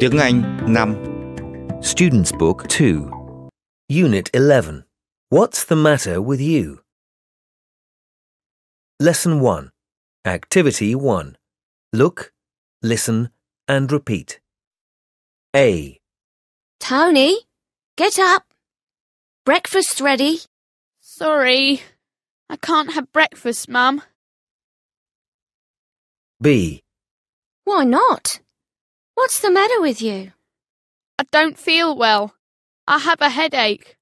Tiếng Anh 5 Student's Book 2. Unit 11. What's the matter with you? Lesson 1. Activity 1. Look, listen, and repeat. A, Tony, get up. Breakfast's ready. Sorry, I can't have breakfast, Mum. B, Why not? What's the matter with you? I don't feel well. I have a headache.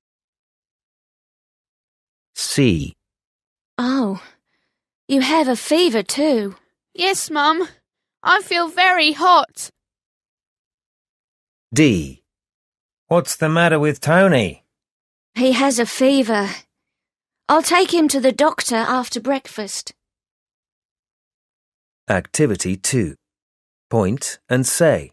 C, Oh, you have a fever too. Yes, Mum. I feel very hot. D, What's the matter with Tony? He has a fever. I'll take him to the doctor after breakfast. Activity 2. Point and say.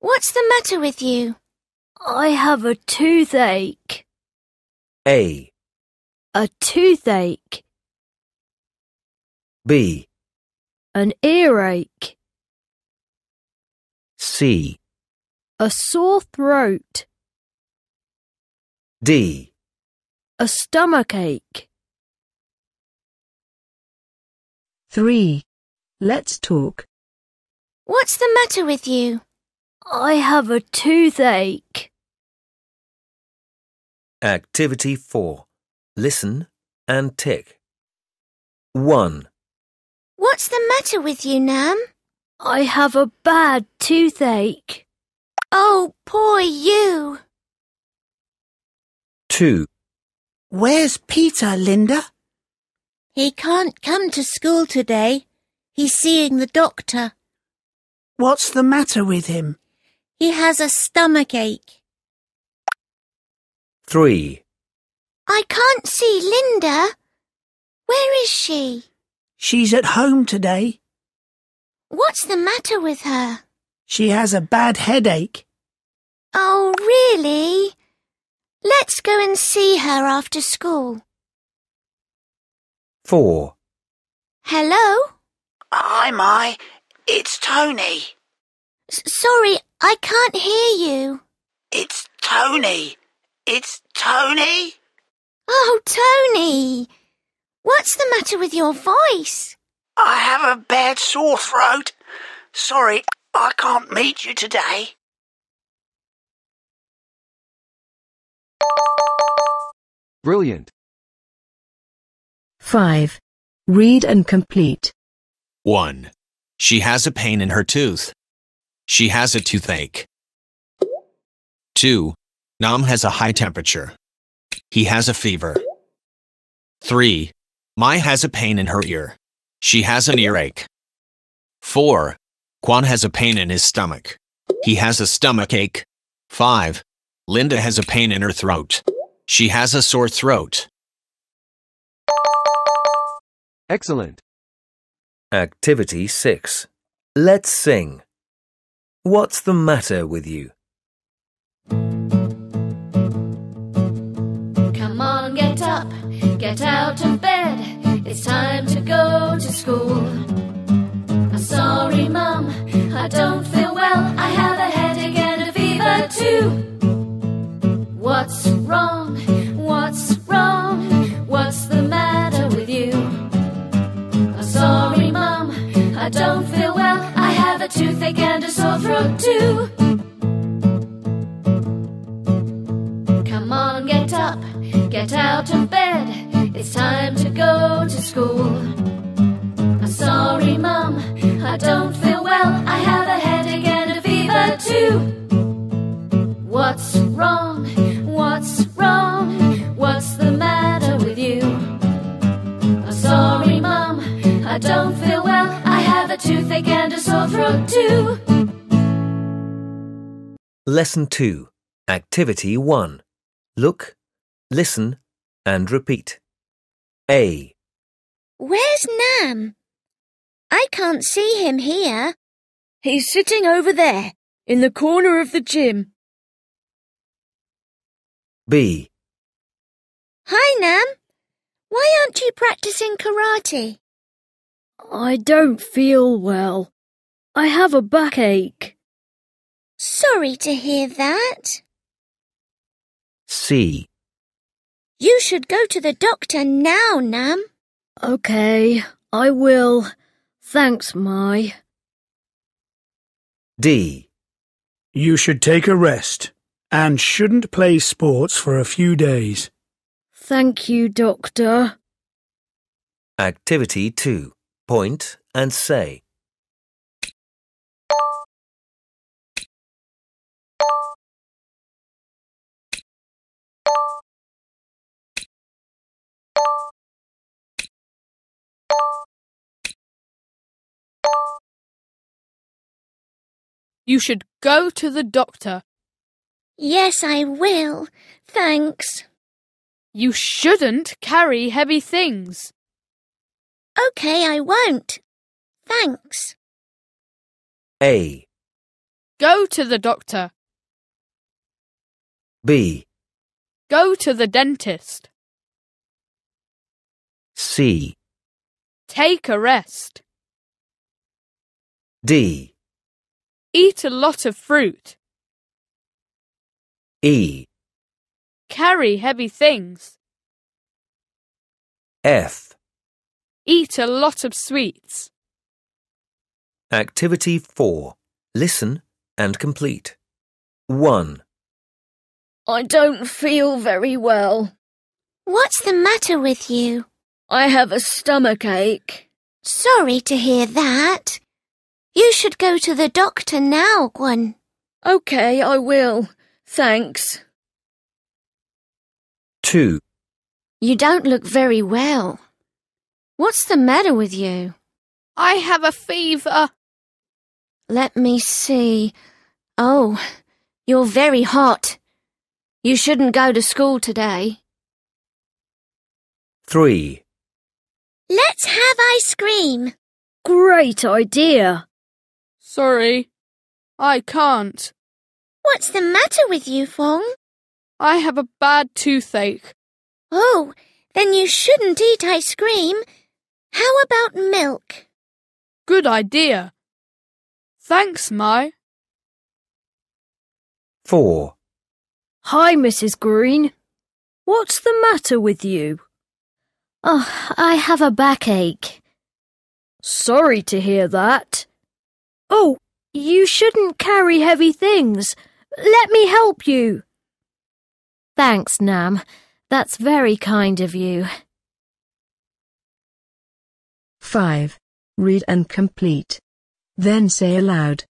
What's the matter with you? I have a toothache. A, A toothache. B, An earache. C, A sore throat. D. A stomachache. 3. Let's talk. What's the matter with you? I have a toothache. Activity 4. Listen and tick. 1, What's the matter with you, Nam? I have a bad toothache. Oh, poor you. 2, Where's Peter, Linda? He can't come to school today. He's seeing the doctor. What's the matter with him? He has a stomach ache. 3, I can't see Linda. Where is she? She's at home today. What's the matter with her? She has a bad headache. Oh, really? Let's go and see her after school. 4, Hello? Hi, Mai. It's Tony. S- sorry, I can't hear you. It's Tony. It's Tony. Oh, Tony. What's the matter with your voice? I have a bad sore throat. Sorry, I can't meet you today. Brilliant. 5. Read and complete. 1. She has a pain in her tooth. She has a toothache. 2. Nam has a high temperature. He has a fever. 3. Mai has a pain in her ear. She has an earache. 4. Quan has a pain in his stomach. He has a stomach ache. 5. Linda has a pain in her throat. She has a sore throat. Excellent. Activity 6. Let's sing. What's the matter with you? Come on, get up, get out of bed. It's time to go to school. I'm sorry, Mum, I don't feel well. I have a headache and a fever too. What's wrong? What's wrong? What's the matter with you? I'm sorry, Mum, I don't feel well. I have a toothache and a sore throat too. Toothache and a sore throat too. Lesson 2. Activity 1. Look, listen, and repeat. A, Where's Nam? I can't see him here. He's sitting over there, in the corner of the gym. B. Hi, Nam. Why aren't you practicing karate? I don't feel well. I have a backache. Sorry to hear that. C. You should go to the doctor now, Nam. Okay, I will. Thanks, Mai. D. You should take a rest and shouldn't play sports for a few days. Thank you, Doctor. Activity 2. Point and say. You should go to the doctor. Yes, I will. Thanks. You shouldn't carry heavy things. Okay, I won't. Thanks. A. Go to the doctor. B. Go to the dentist. C. Take a rest. D. Eat a lot of fruit. E. Carry heavy things. F. Eat a lot of sweets. Activity 4. Listen and complete. 1. I don't feel very well. What's the matter with you? I have a stomach ache. Sorry to hear that. You should go to the doctor now, Gwen. Okay, I will. Thanks. 2. You don't look very well. What's the matter with you? I have a fever. Let me see. Oh, you're very hot. You shouldn't go to school today. 3. Let's have ice cream. Great idea. Sorry, I can't. What's the matter with you, Phong? I have a bad toothache. Oh, then you shouldn't eat ice cream. How about milk? Good idea. Thanks, Mai. 4. Hi, Mrs. Green. What's the matter with you? Oh, I have a backache. Sorry to hear that. Oh, you shouldn't carry heavy things. Let me help you. Thanks, Nam. That's very kind of you. 5. Read and complete. Then say aloud.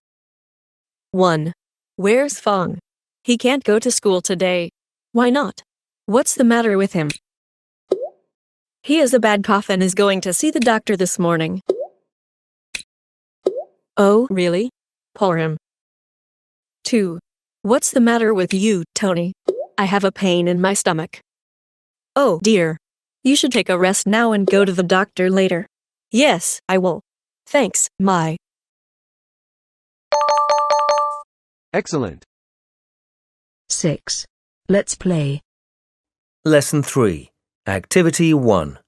1. Where's Phong? He can't go to school today. Why not? What's the matter with him? He has a bad cough and is going to see the doctor this morning. Oh, really? Pull him. 2. What's the matter with you, Tony? I have a pain in my stomach. Oh, dear. You should take a rest now and go to the doctor later. Yes, I will. Thanks, Mai. Excellent. 6. Let's play. Lesson 3. Activity 1.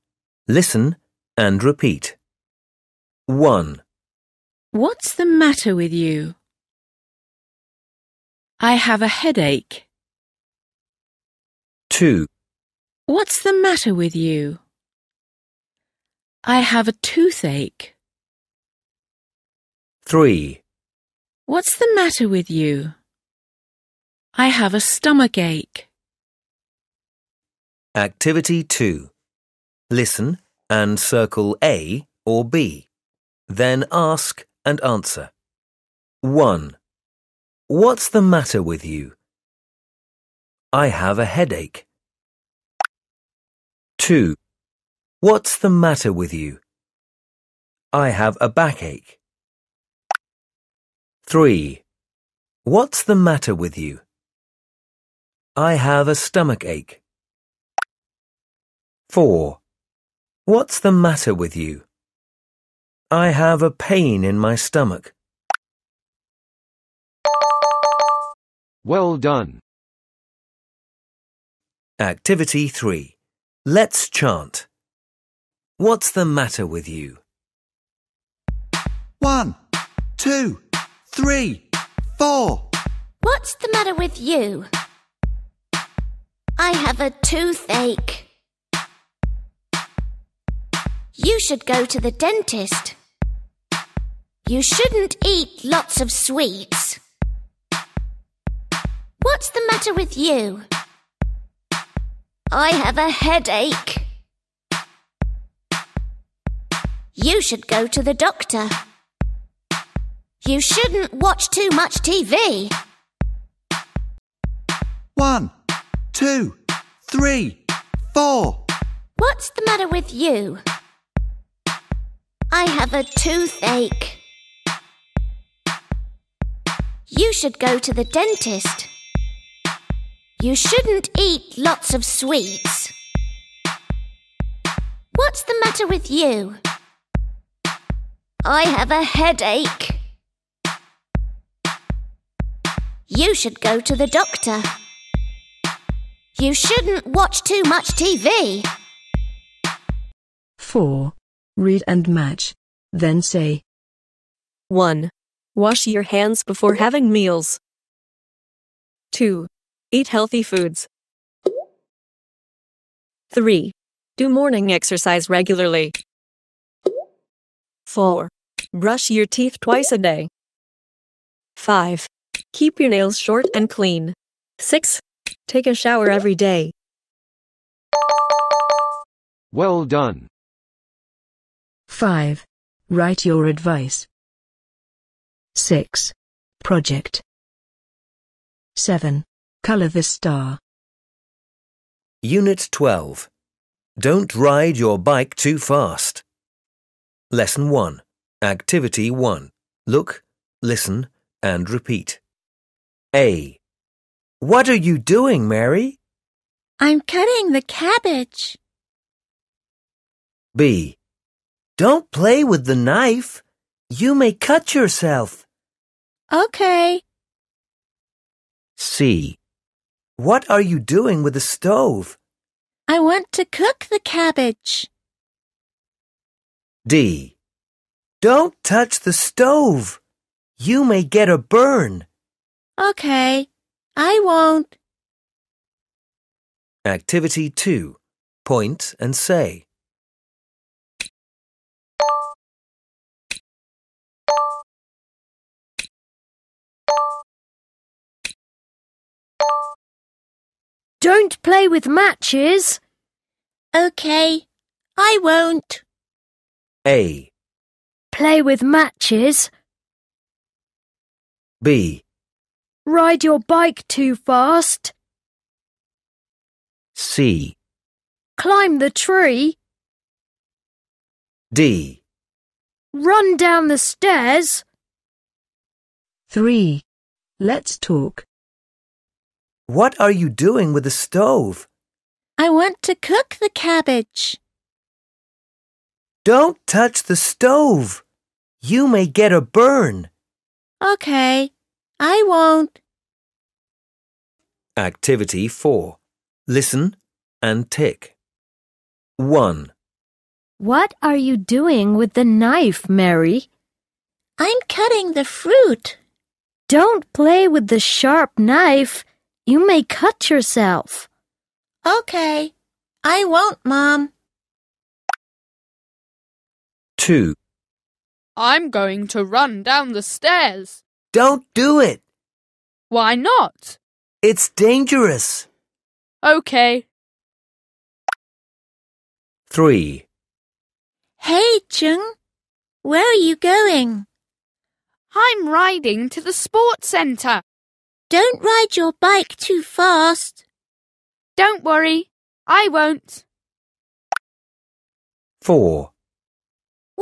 Listen and repeat. 1. What's the matter with you? I have a headache. 2. What's the matter with you? I have a toothache. 3. What's the matter with you? I have a stomach ache. Activity 2. Listen and circle A or B. Then ask and answer. 1. What's the matter with you? I have a headache. 2. What's the matter with you? I have a backache. 3. What's the matter with you? I have a stomach ache. 4. What's the matter with you? I have a pain in my stomach. Well done. Activity 3. Let's chant. What's the matter with you? One, two, three, four. What's the matter with you? I have a toothache. You should go to the dentist. You shouldn't eat lots of sweets. What's the matter with you? I have a headache. You should go to the doctor. You shouldn't watch too much TV. One, two, three, four. What's the matter with you? I have a toothache. You should go to the dentist. You shouldn't eat lots of sweets. What's the matter with you? I have a headache. You should go to the doctor. You shouldn't watch too much TV. 4. Read and match. Then say, 1. Wash your hands before having meals. 2. Eat healthy foods. 3. Do morning exercise regularly. 4. Brush your teeth twice a day. 5. Keep your nails short and clean. 6. Take a shower every day. Well done. 5. Write your advice. 6. Project. 7. Color the star. Unit 12. Don't ride your bike too fast. Lesson 1. Activity 1. Look, listen, and repeat. A. What are you doing, Mary? I'm cutting the cabbage. B. Don't play with the knife. You may cut yourself. Okay. C. What are you doing with the stove? I want to cook the cabbage. D. Don't touch the stove. You may get a burn. Okay. I won't. Activity 2. Point and say. Don't play with matches. Okay. I won't. A. Play with matches. B. Ride your bike too fast. C. Climb the tree. D. Run down the stairs. 3. Let's talk. What are you doing with the stove? I want to cook the cabbage. Don't touch the stove. You may get a burn. Okay. I won't. Activity 4. Listen and tick. 1. What are you doing with the knife, Mary? I'm cutting the fruit. Don't play with the sharp knife. You may cut yourself. Okay. I won't, Mom. 2. I'm going to run down the stairs. Don't do it. Why not? It's dangerous. Okay. 3. Hey, Chung. Where are you going? I'm riding to the sports centre. Don't ride your bike too fast. Don't worry. I won't. 4.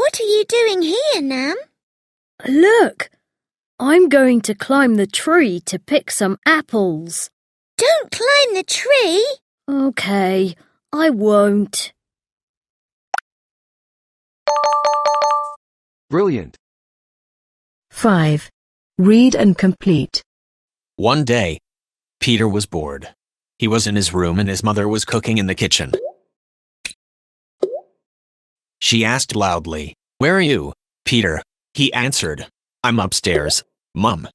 What are you doing here, Nam? Look, I'm going to climb the tree to pick some apples. Don't climb the tree. Okay, I won't. Brilliant. 5. Read and complete. One day, Peter was bored. He was in his room and his mother was cooking in the kitchen. She asked loudly, Where are you, Peter? He answered, I'm upstairs, Mum.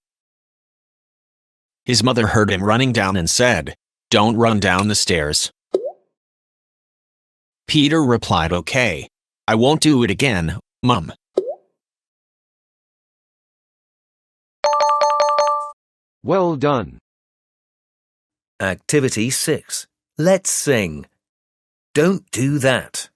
His mother heard him running down and said, Don't run down the stairs. Peter replied, Okay. I won't do it again, Mum. Well done. Activity 6. Let's sing. Don't do that.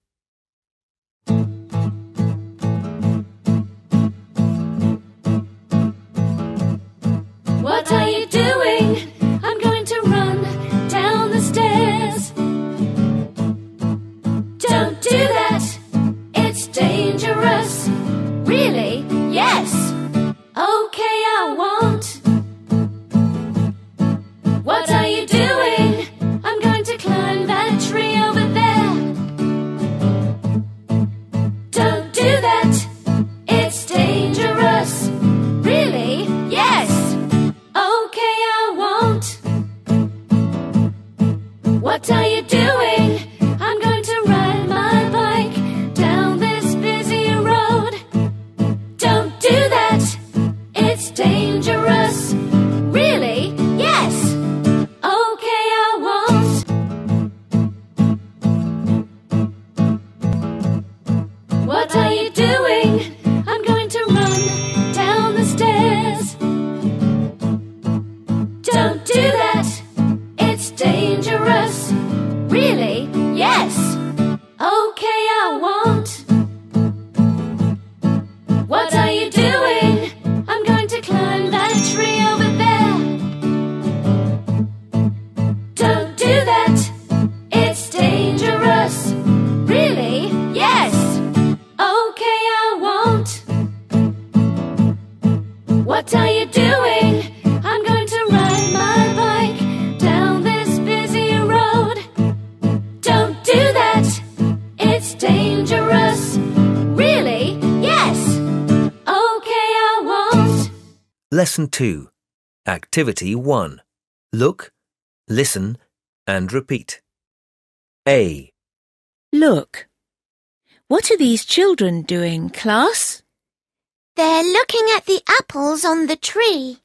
Lesson 2. Activity 1. Look, listen, and repeat. A. Look. What are these children doing, class? They're looking at the apples on the tree.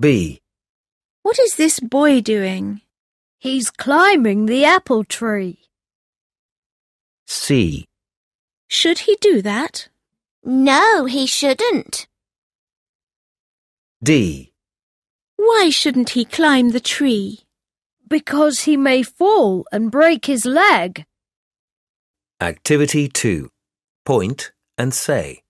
B. What is this boy doing? He's climbing the apple tree. C. Should he do that? No, he shouldn't. D. Why shouldn't he climb the tree? Because he may fall and break his leg. Activity 2. Point and say.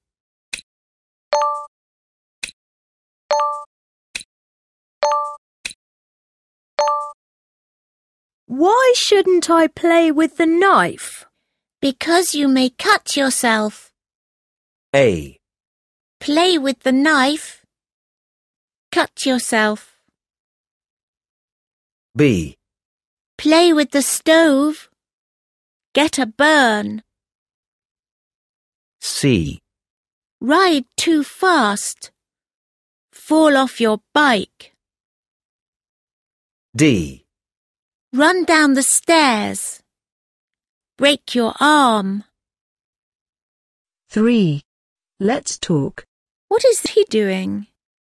Why shouldn't I play with the knife? Because you may cut yourself. A. Play with the knife. Cut yourself. B. Play with the stove. Get a burn. C. Ride too fast. Fall off your bike. D. Run down the stairs. Break your arm. 3. Let's talk. What is he doing?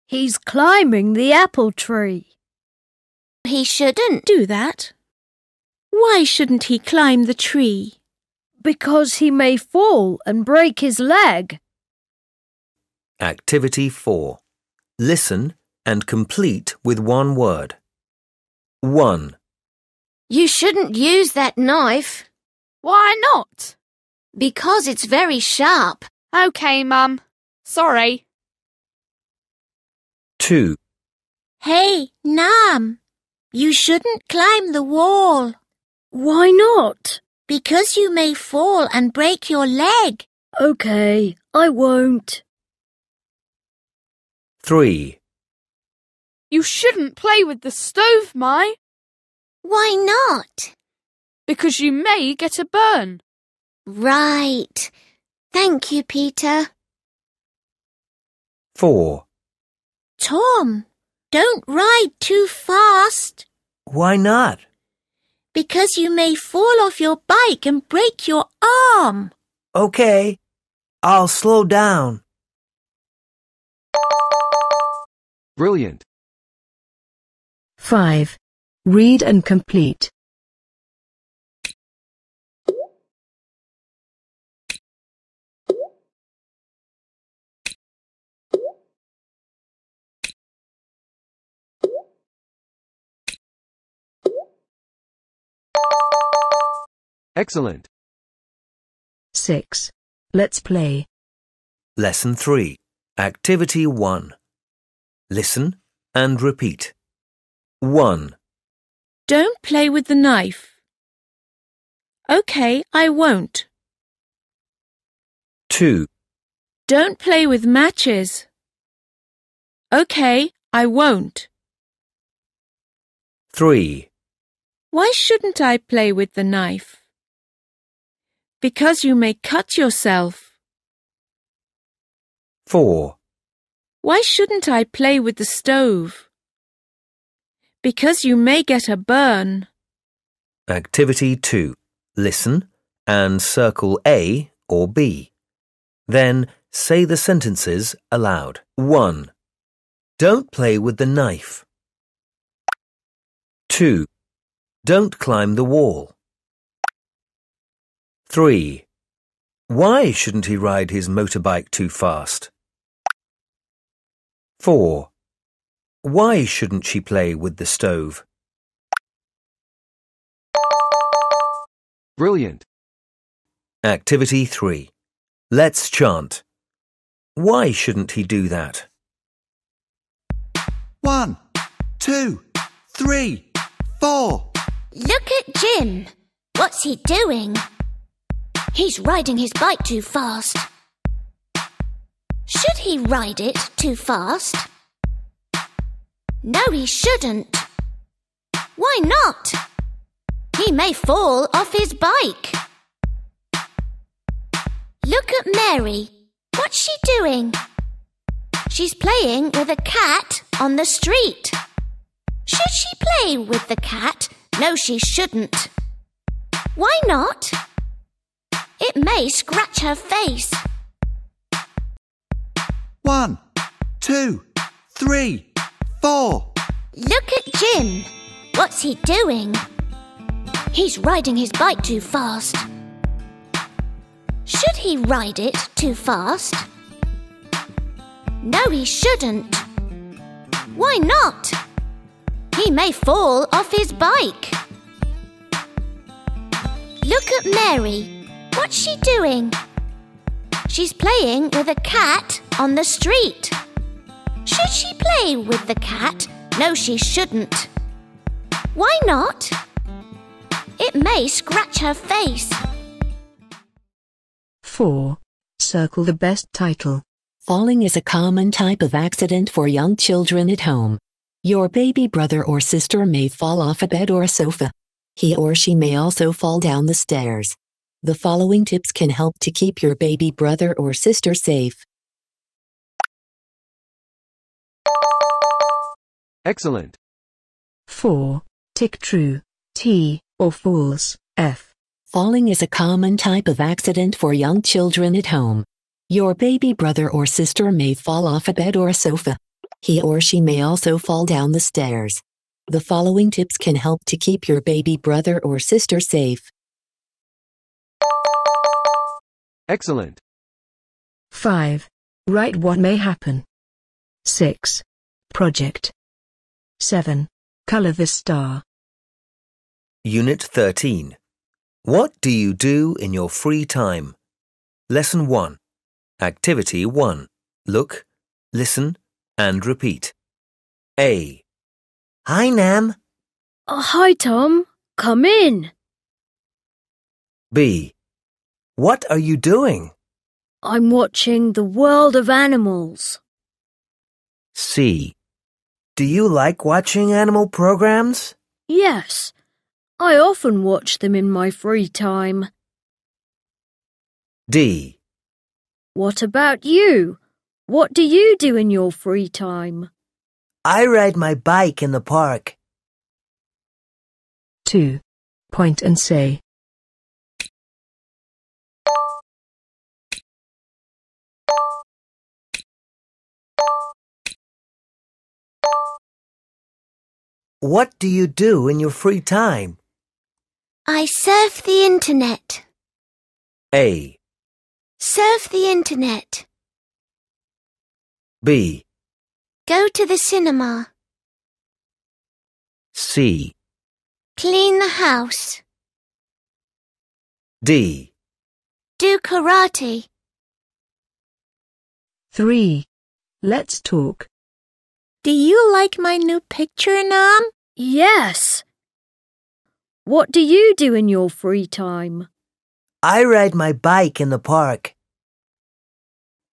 He's climbing the apple tree. He shouldn't. Do that. Why shouldn't he climb the tree? Because he may fall and break his leg. Activity 4. Listen and complete with one word. 1. You shouldn't use that knife. Why not? Because it's very sharp. Okay, Mum. Sorry. 2. Hey, Nam. You shouldn't climb the wall. Why not? Because you may fall and break your leg. Okay, I won't. 3. You shouldn't play with the stove, Mai, Why not? because you may get a burn. Right. Thank you, Peter. 4. Tom, Don't ride too fast. Why not? Because you may fall off your bike and break your arm. Okay, I'll slow down. Brilliant. 5. Read and complete. Excellent. 6. Let's play. Lesson 3. Activity 1. Listen and repeat. 1, Don't play with the knife. OK, I won't. 2, Don't play with matches. OK, I won't. 3, Why shouldn't I play with the knife? Because you may cut yourself. 4, Why shouldn't I play with the stove? Because you may get a burn. Activity 2. Listen and circle A or B. Then say the sentences aloud. 1. Don't play with the knife. 2. Don't climb the wall. 3. Why shouldn't he ride his motorbike too fast? 4. Why shouldn't she play with the stove? Brilliant. Activity 3. Let's chant. Why shouldn't he do that? One, two, three, four. Look at Jim. What's he doing? He's riding his bike too fast. Should he ride it too fast? No, he shouldn't. Why not? He may fall off his bike. Look at Mary. What's she doing? She's playing with a cat on the street. Should she play with the cat? No, she shouldn't. Why not? It may scratch her face. One, two, three, four. Look at Jim. What's he doing? He's riding his bike too fast. Should he ride it too fast? No, he shouldn't. Why not? He may fall off his bike. Look at Mary. What's she doing? She's playing with a cat on the street. Should she play with the cat? No, she shouldn't. Why not? It may scratch her face. 4. Circle the best title. Falling is a common type of accident for young children at home. Your baby brother or sister may fall off a bed or a sofa. He or she may also fall down the stairs. The following tips can help to keep your baby brother or sister safe. Excellent. 4. Tick true. T, or false. F. Falling is a common type of accident for young children at home. Your baby brother or sister may fall off a bed or a sofa. He or she may also fall down the stairs. The following tips can help to keep your baby brother or sister safe. Excellent. 5. Write what may happen. 6. Project. 7. Color the star. Unit 13. What do you do in your free time? Lesson 1. Activity 1. Look, listen, and repeat. A. Hi, Nam. Oh, hi, Tom. Come in. B. What are you doing? I'm watching The World of Animals. C. Do you like watching animal programs? Yes, I often watch them in my free time. D. What about you? What do you do in your free time? I ride my bike in the park. 2. Point and say. What do you do in your free time? I surf the internet. A. Surf the internet. B. Go to the cinema. C. Clean the house. D. Do karate. 3. Let's talk. Do you like my new picture, Nam? Yes. What do you do in your free time? I ride my bike in the park.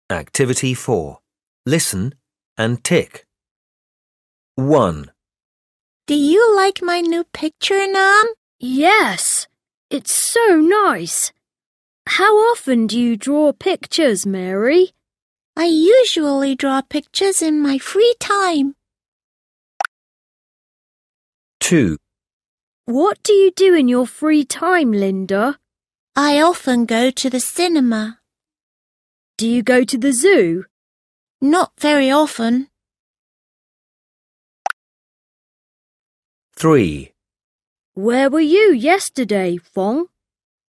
Activity 4. Listen and tick. 1, Do you like my new picture, Nam? Yes. It's so nice. How often do you draw pictures, Mary? I usually draw pictures in my free time. 2, What do you do in your free time, Linda? I often go to the cinema. Do you go to the zoo? Not very often. 3, Where were you yesterday, Phong?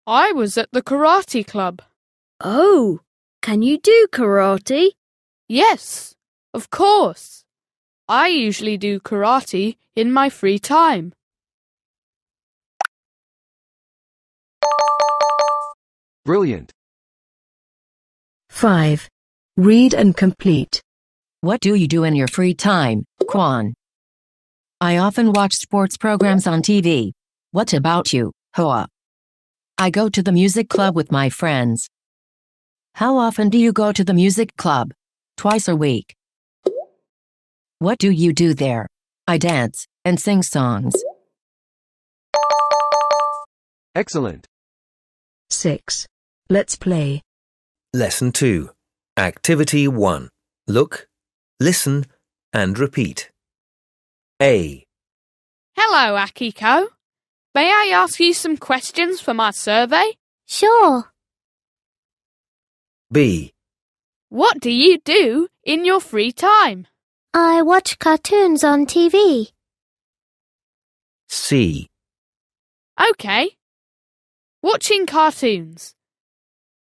I was at the karate club. Oh, can you do karate? Yes, of course. I usually do karate in my free time. Brilliant. 5. Read and complete. What do you do in your free time, Quan? I often watch sports programs on TV. What about you, Hoa? I go to the music club with my friends. How often do you go to the music club? Twice a week. What do you do there? I dance and sing songs. Excellent. 6. Let's play. Lesson 2. Activity 1. Look, listen, and repeat. A. Hello, Akiko. May I ask you some questions for my survey? Sure. B. What do you do in your free time? I watch cartoons on TV. C. Okay. Watching cartoons.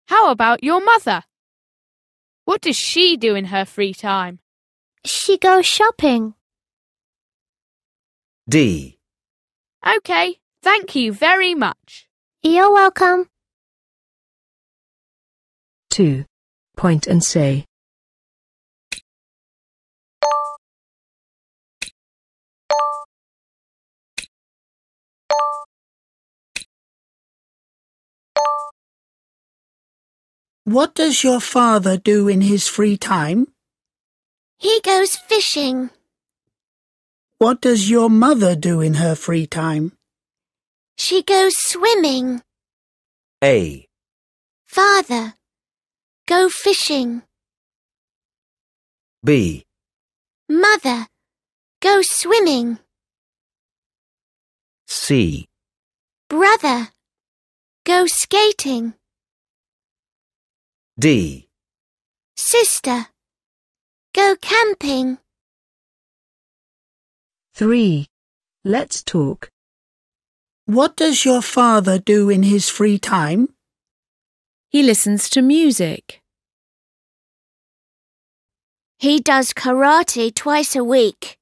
How about your mother? What does she do in her free time? She goes shopping. D. Okay, thank you very much. You're welcome. 2. Point and say. What does your father do in his free time? He goes fishing. What does your mother do in her free time? She goes swimming. A. Father, go fishing. B. Mother, go swimming. C. Brother, go skating. D. Sister, go camping. 3. Let's talk. What does your father do in his free time? He listens to music. He does karate twice a week.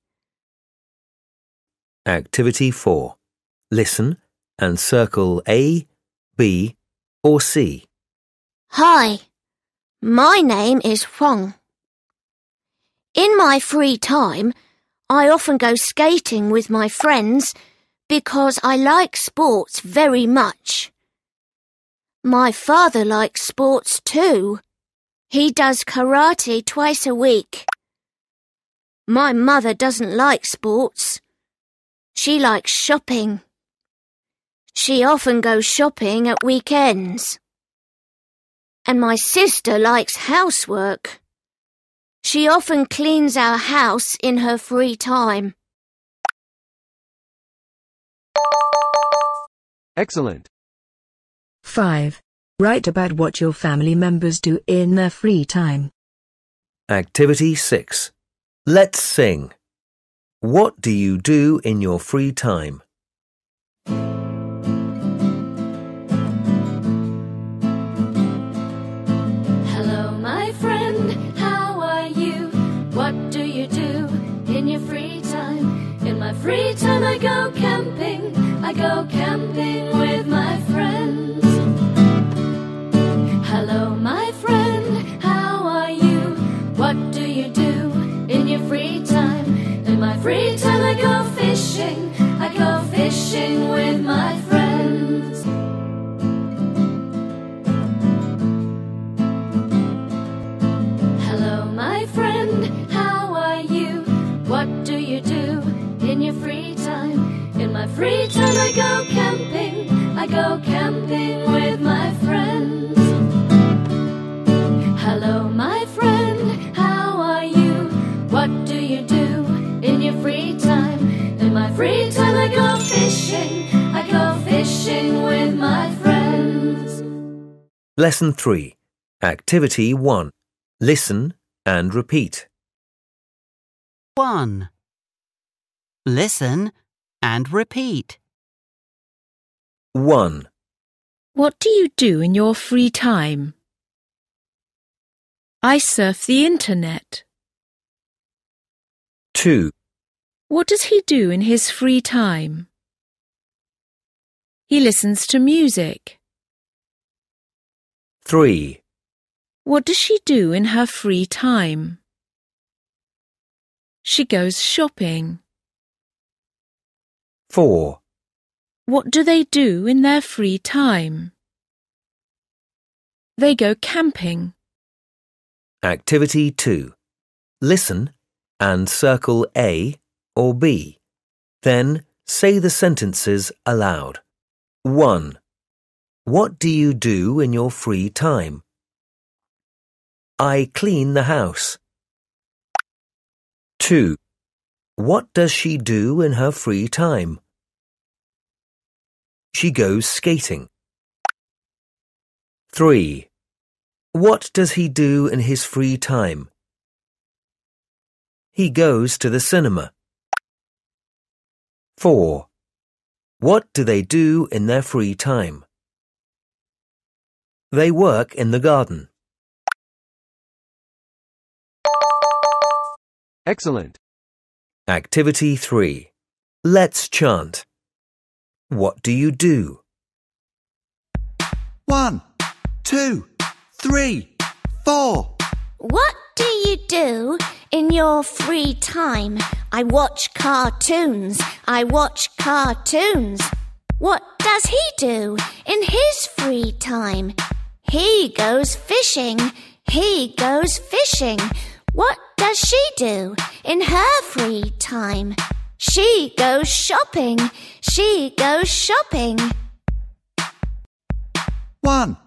Activity 4. Listen and circle A, B, or C. Hi, my name is Huang. In my free time, I often go skating with my friends because I like sports very much. My father likes sports too. He does karate twice a week. My mother doesn't like sports. She likes shopping. She often goes shopping at weekends. And my sister likes housework. She often cleans our house in her free time. Excellent. 5. Write about what your family members do in their free time. Activity 6. Let's sing. What do you do in your free time? Go camping with my friends. Hello, my friend, how are you? What do you do in your free time? In my free time, I go fishing. I go fishing with my friends. Time? In my free time, I go camping. I go camping with my friends. Hello, my friend, how are you? What do you do in your free time? In my free time, I go fishing. I go fishing with my friends. Lesson 3. Activity 1. Listen and repeat. 1. Listen and repeat. 1, What do you do in your free time? I surf the internet. 2, What does he do in his free time? He listens to music. 3, What does she do in her free time? She goes shopping. 4, What do they do in their free time? They go camping. Activity 2. Listen and circle A or B. Then say the sentences aloud. 1. What do you do in your free time? I clean the house. 2. What does she do in her free time? She goes skating. 3. What does he do in his free time? He goes to the cinema. 4. What do they do in their free time? They work in the garden. Excellent. Activity 3. Let's chant. What do you do? One, two, three, four. What do you do in your free time? I watch cartoons. I watch cartoons. What does he do in his free time? He goes fishing. He goes fishing. What does she do in her free time? She goes shopping. She goes shopping. One,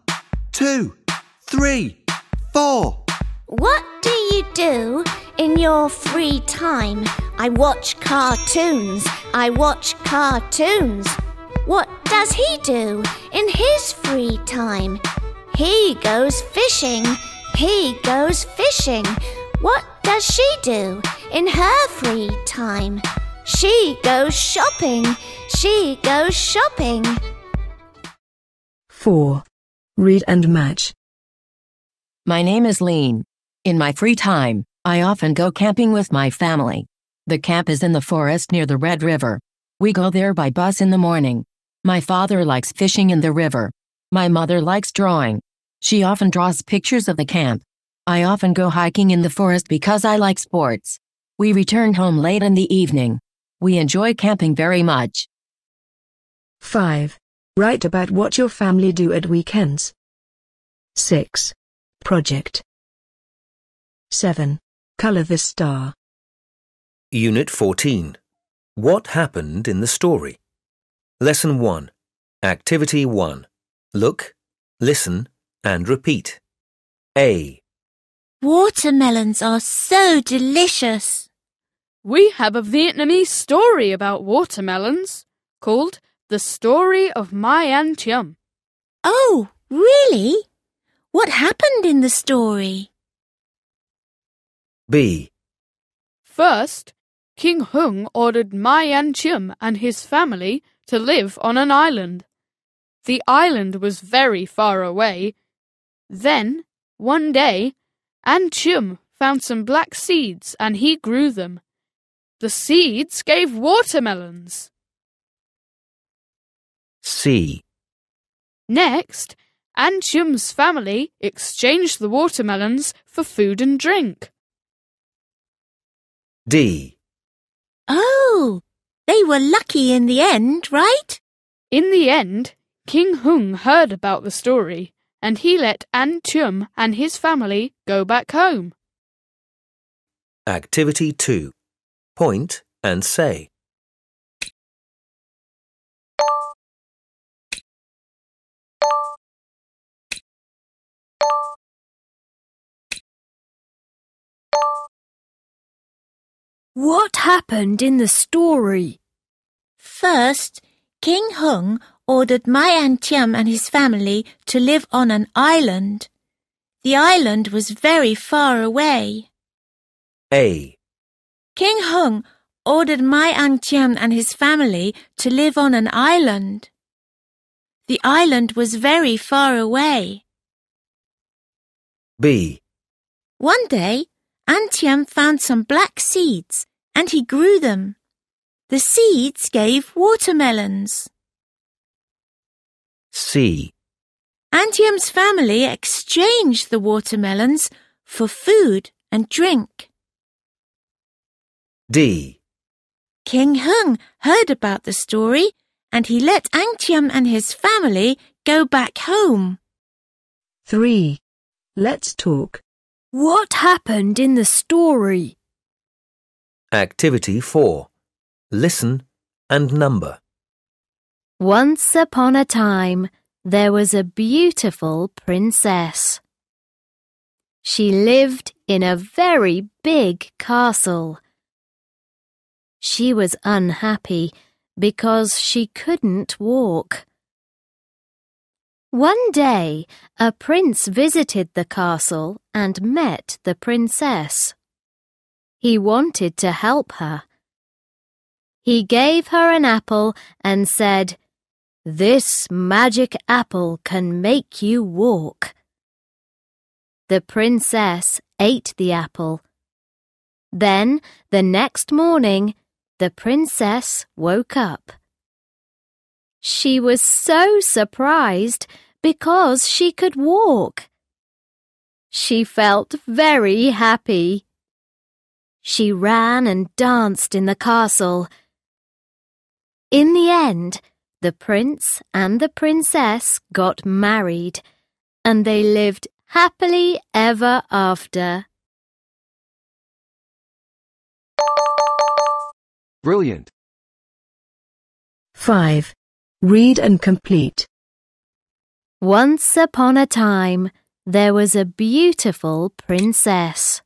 two, three, four. What do you do in your free time? I watch cartoons. I watch cartoons. What does he do in his free time? He goes fishing. He goes fishing. What does she do in her free time? She goes shopping. She goes shopping. 4. Read and match. My name is Lean. In my free time, I often go camping with my family. The camp is in the forest near the Red River. We go there by bus in the morning. My father likes fishing in the river. My mother likes drawing. She often draws pictures of the camp. I often go hiking in the forest because I like sports. We return home late in the evening. We enjoy camping very much. 5. Write about what your family do at weekends. 6. Project. 7. Color the star. Unit 14. What happened in the story? Lesson 1. Activity 1. Look, listen, and repeat. A. Watermelons are so delicious. We have a Vietnamese story about watermelons called The Story of My An Chum. Oh, really? What happened in the story? B. First, King Hung ordered Mai An Chum and his family to live on an island. The island was very far away. Then, one day, An Chum found some black seeds and he grew them. The seeds gave watermelons. C. Next, An Chum's family exchanged the watermelons for food and drink. D. Oh, they were lucky in the end, right? In the end, King Hung heard about the story and he let An Chum and his family go back home. Activity 2. Point and say. What happened in the story? First, King Hung ordered Mai An Tiem and his family to live on an island. The island was very far away. A. King Hung ordered Mai An Tiem and his family to live on an island. The island was very far away. B. One day, An Tiem found some black seeds and he grew them. The seeds gave watermelons. C. An Tiem's family exchanged the watermelons for food and drink. D. King Hung heard about the story and he let An Tiem and his family go back home. 3. Let's talk. What happened in the story? Activity 4. Listen and number. Once upon a time, there was a beautiful princess. She lived in a very big castle. She was unhappy because she couldn't walk. One day, a prince visited the castle and met the princess. He wanted to help her. He gave her an apple and said, This magic apple can make you walk. The princess ate the apple. Then, the next morning, the princess woke up. She was so surprised because she could walk. She felt very happy. She ran and danced in the castle. In the end, the prince and the princess got married, and they lived happily ever after. Brilliant. 5. Read and complete. Once upon a time, there was a beautiful princess.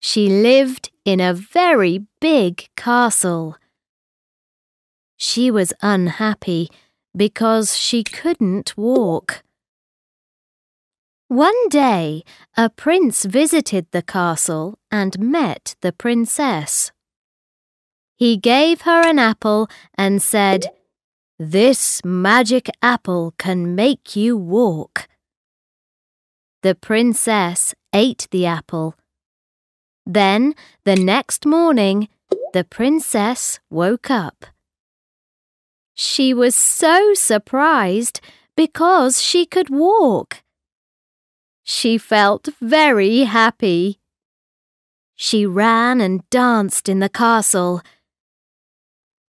She lived in a very big castle. She was unhappy because she couldn't walk. One day, a prince visited the castle and met the princess. He gave her an apple and said, This magic apple can make you walk. The princess ate the apple. Then, the next morning, the princess woke up. She was so surprised because she could walk. She felt very happy. She ran and danced in the castle.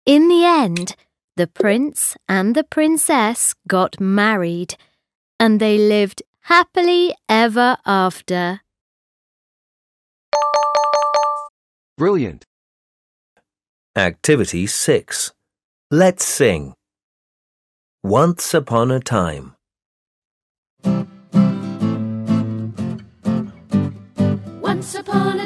In the end, the prince and the princess got married, and they lived happily ever after. Brilliant. Activity 6. Let's sing. Once Upon a Time. Once upon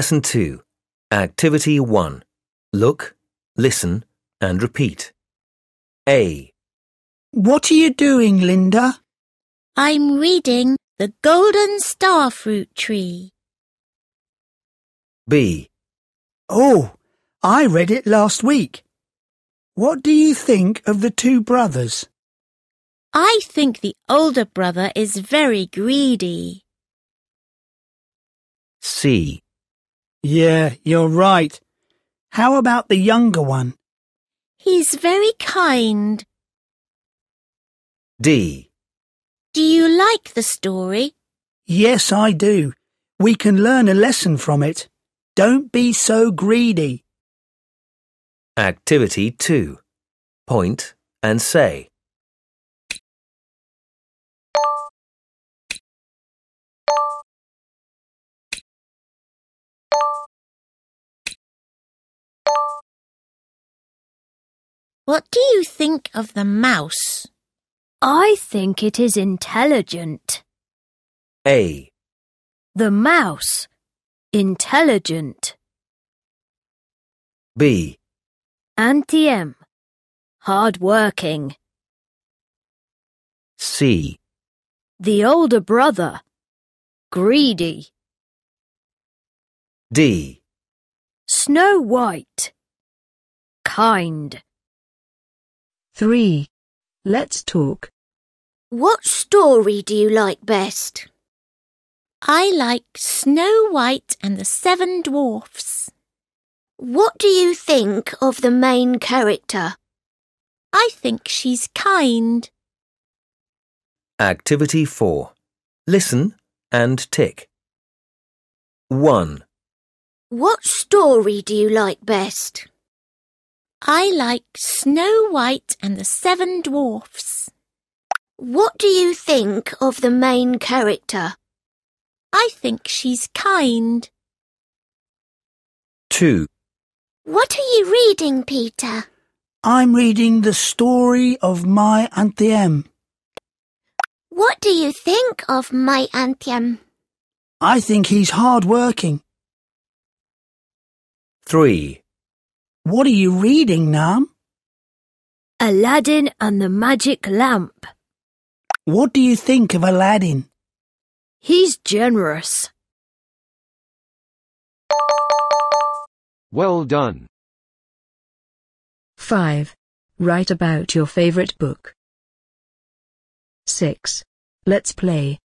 Lesson 2. Activity 1. Look, listen, and repeat. A. What are you doing, Linda? I'm reading The Golden Star Fruit Tree. B. Oh, I read it last week. What do you think of the two brothers? I think the older brother is very greedy. C. Yeah, you're right. How about the younger one? He's very kind. D. Do you like the story? Yes, I do. We can learn a lesson from it. Don't be so greedy. Activity 2. Point and say. What do you think of the mouse? I think it is intelligent. A. The mouse. Intelligent. B. An Tiem. Hard working. C. The older brother. Greedy. D. Snow White. Kind. 3. Let's talk. What story do you like best? I like Snow White and the Seven Dwarfs. What do you think of the main character? I think she's kind. Activity 4. Listen and tick. 1. What story do you like best? I like Snow White and the Seven Dwarfs. What do you think of the main character? I think she's kind. 2. What are you reading, Peter? I'm reading the story of Mai An Tiem. What do you think of Mai An Tiem? I think he's hard working. 3. What are you reading, Nam? Aladdin and the Magic Lamp. What do you think of Aladdin? He's generous. Well done. 5. Write about your favorite book. 6. Let's play.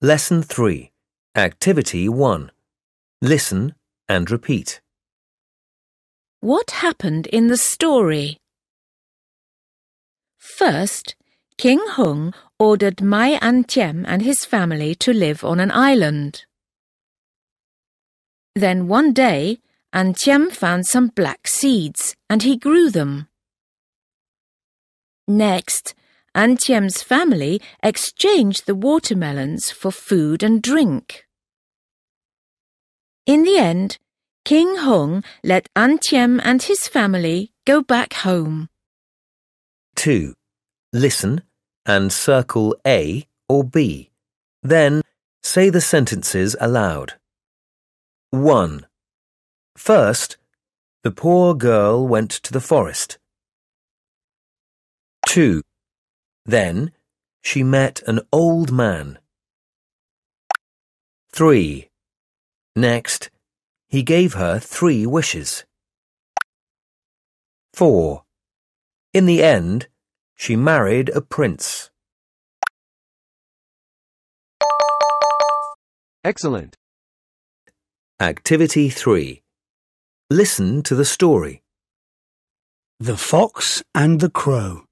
Lesson 3. Activity 1. Listen and repeat. What happened in the story? First, King Hung ordered Mai An Tiem and his family to live on an island. Then one day, An Tiem found some black seeds and he grew them. Next, An Tiem's family exchanged the watermelons for food and drink. In the end, King Hung let An Tiem and his family go back home. 2. Listen and circle A or B. Then say the sentences aloud. 1. First, the poor girl went to the forest 2. Then she met an old man. 3. Next, he gave her three wishes. 4. In the end, she married a prince. Excellent. Activity 3. Listen to the story. The Fox and the Crow.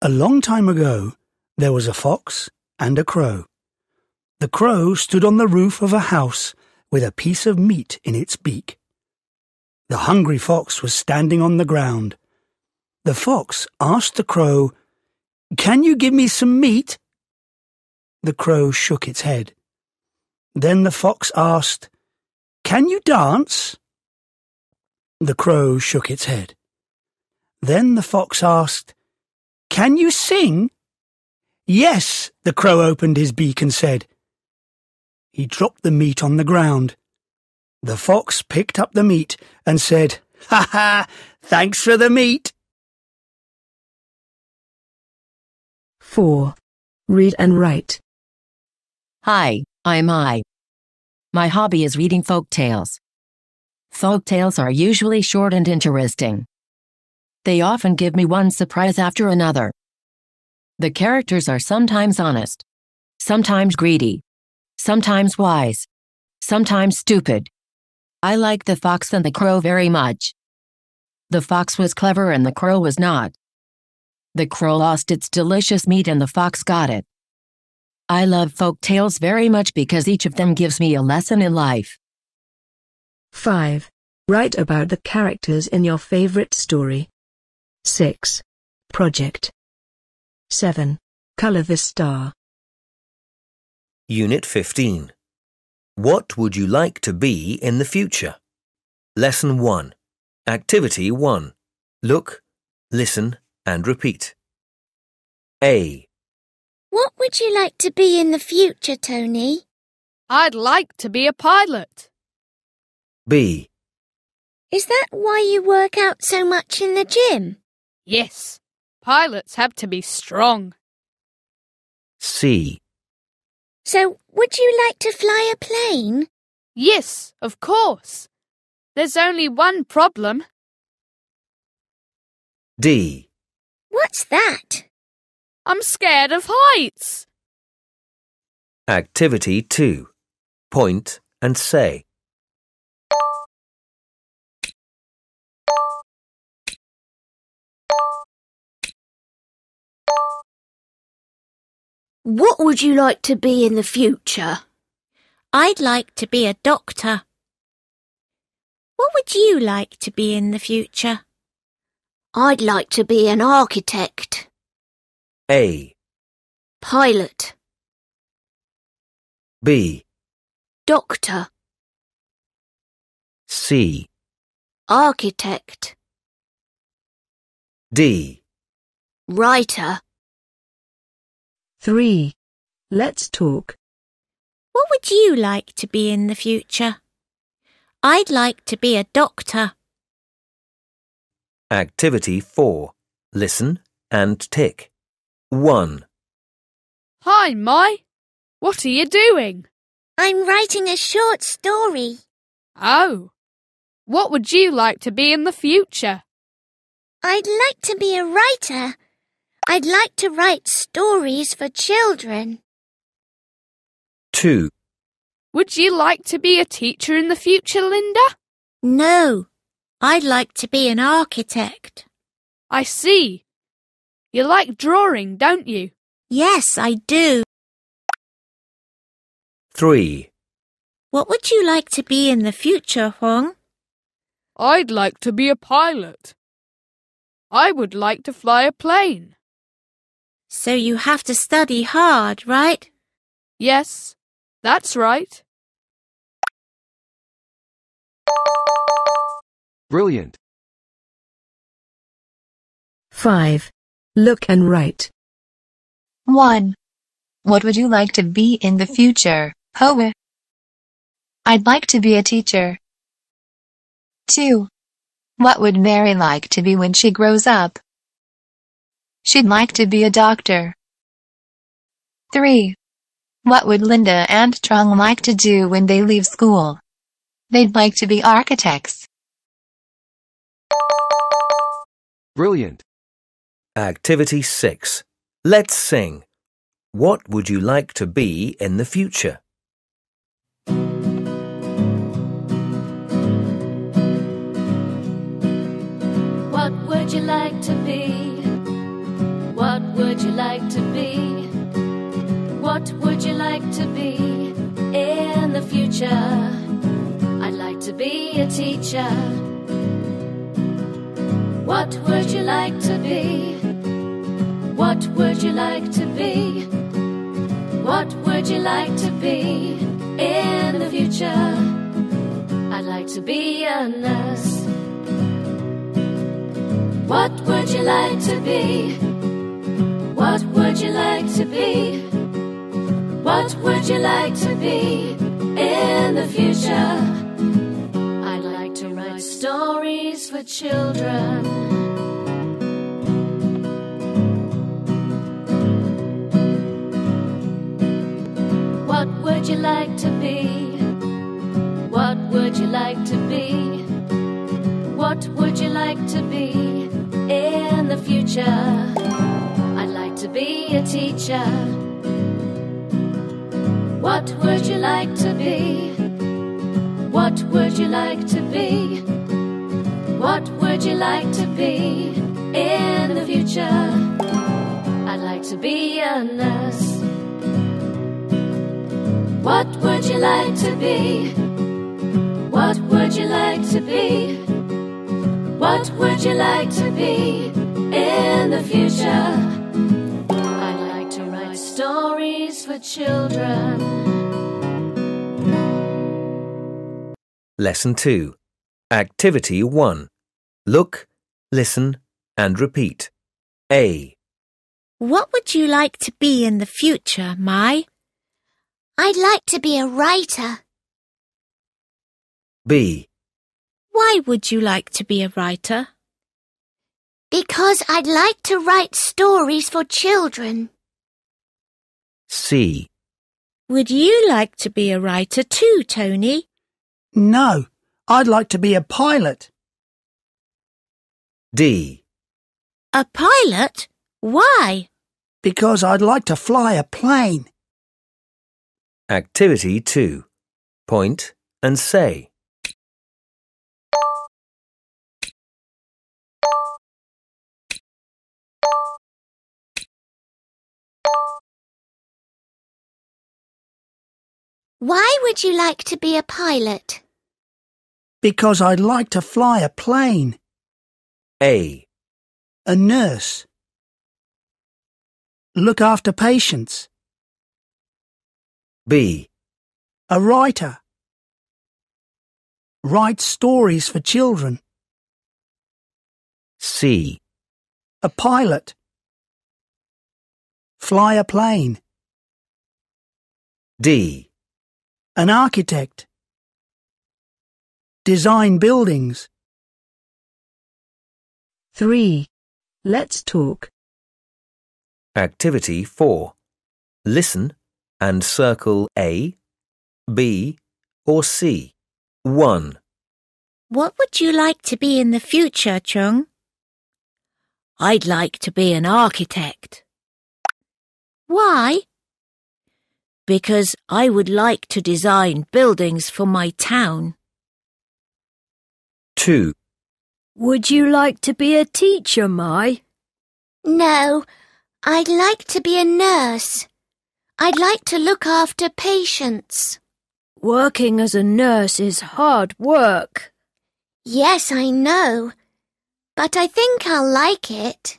A long time ago, there was a fox and a crow. The crow stood on the roof of a house with a piece of meat in its beak. The hungry fox was standing on the ground. The fox asked the crow, Can you give me some meat? The crow shook its head. Then the fox asked, Can you dance? The crow shook its head. Then the fox asked, Can you sing? Yes, the crow opened his beak and said. He dropped the meat on the ground. The fox picked up the meat and said, Ha ha, thanks for the meat. 4. Read and write. Hi, I'm I. My hobby is reading folk tales. Folk tales are usually short and interesting. They often give me one surprise after another. The characters are sometimes honest, sometimes greedy, sometimes wise, sometimes stupid. I like the fox and the crow very much. The fox was clever and the crow was not. The crow lost its delicious meat and the fox got it. I love folk tales very much because each of them gives me a lesson in life. 5. Write about the characters in your favorite story. 6. Project. 7. Color the star. Unit 15. What would you like to be in the future? Lesson 1. Activity 1. Look, listen, and repeat. A. What would you like to be in the future, Tony? I'd like to be a pilot. B. Is that why you work out so much in the gym? Yes, pilots have to be strong. C. So, would you like to fly a plane? Yes, of course. There's only one problem. D. What's that? I'm scared of heights. Activity 2. Point and say. What would you like to be in the future? I'd like to be a doctor. What would you like to be in the future? I'd like to be an architect. A. Pilot. B. Doctor. C. Architect. D. Writer. 3. Let's talk. What would you like to be in the future? I'd like to be a doctor. Activity 4. Listen and tick. 1. Hi, Mai. What are you doing? I'm writing a short story. Oh. What would you like to be in the future? I'd like to be a writer. I'd like to write stories for children. 2. Would you like to be a teacher in the future, Linda? No, I'd like to be an architect. I see. You like drawing, don't you? Yes, I do. 3. What would you like to be in the future, Huang? I'd like to be a pilot. I would like to fly a plane. So you have to study hard, right? Yes, that's right. Brilliant. 5. Look and write. 1. What would you like to be in the future, Hoa? I'd like to be a teacher. 2. What would Mary like to be when she grows up? She'd like to be a doctor. 3. What would Linda and Trung like to do when they leave school? They'd like to be architects. Brilliant. Activity 6. Let's sing. What would you like to be in the future? What would you like to be? Would you like to be? What would you like to be in the future? I'd like to be a teacher. What would you like to be? What would you like to be? What would you like to be in the future? I'd like to be a nurse. What would you like to be? What would you like to be? What would you like to be in the future? I'd like to write stories for children. What would you like to be? What would you like to be? What would you like to be in the future? To be a teacher. What would you like to be? What would you like to be? What would you like to be in the future? I'd like to be a nurse. What would you like to be? What would you like to be? What would you like to be in the future? I'd like to write stories for children. Lesson 2. Activity 1. Look, listen, and repeat. A. What would you like to be in the future, Mai? I'd like to be a writer. B. Why would you like to be a writer? Because I'd like to write stories for children. C. Would you like to be a writer too, Tony? No, I'd like to be a pilot. D. A pilot? Why? Because I'd like to fly a plane. Activity 2. Point and say. Why would you like to be a pilot? Because I'd like to fly a plane. A. A nurse. Look after patients. B. A writer. Write stories for children. C. A pilot. Fly a plane. D. An architect. Design buildings. 3. Let's talk. Activity 4. Listen and circle A, B, or C. 1. What would you like to be in the future, Chung? I'd like to be an architect. Why? Because I would like to design buildings for my town. 2. Would you like to be a teacher, Mai? No, I'd like to be a nurse. I'd like to look after patients. Working as a nurse is hard work. Yes, I know. But I think I'll like it.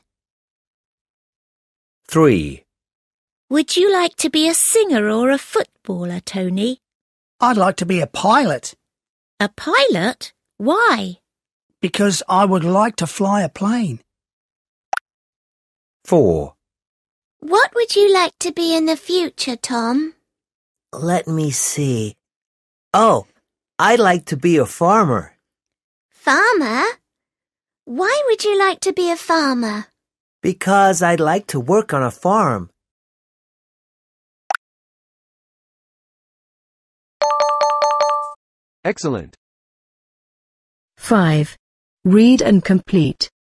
3. Would you like to be a singer or a footballer, Tony? I'd like to be a pilot. A pilot? Why? Because I would like to fly a plane. 4. What would you like to be in the future, Tom? Let me see. Oh, I'd like to be a farmer. Farmer? Why would you like to be a farmer? Because I'd like to work on a farm. Excellent. 5. Read and complete.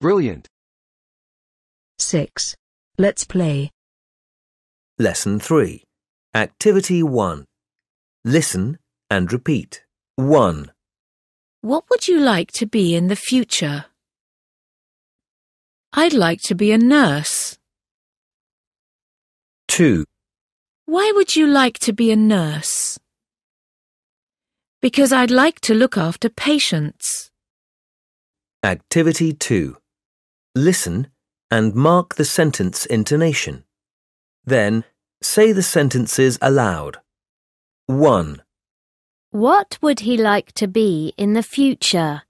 Brilliant. 6. Let's play. Lesson 3. Activity 1. Listen and repeat. 1, What would you like to be in the future? I'd like to be a nurse. 2, Why would you like to be a nurse? Because I'd like to look after patients. Activity 2. Listen and mark the sentence intonation. Then say the sentences aloud. 1, What would he like to be in the future?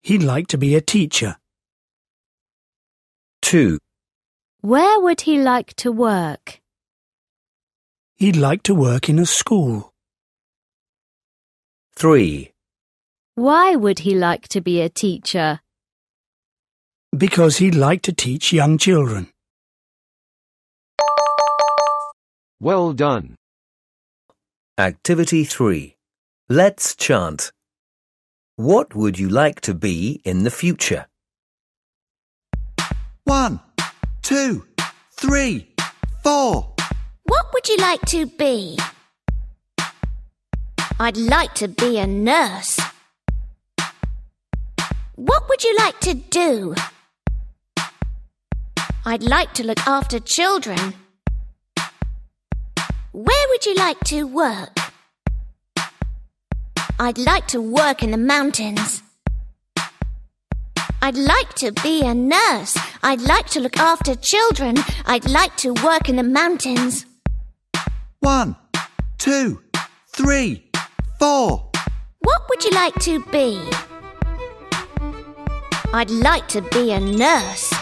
He'd like to be a teacher. 2, Where would he like to work? He'd like to work in a school. 3, Why would he like to be a teacher? Because he'd like to teach young children. Well done. Activity 3. Let's chant. What would you like to be in the future? One, two, three, four. What would you like to be? I'd like to be a nurse. What would you like to do? I'd like to look after children. Where would you like to work? I'd like to work in the mountains. I'd like to be a nurse. I'd like to look after children. I'd like to work in the mountains. One, two, three, four. What would you like to be? I'd like to be a nurse.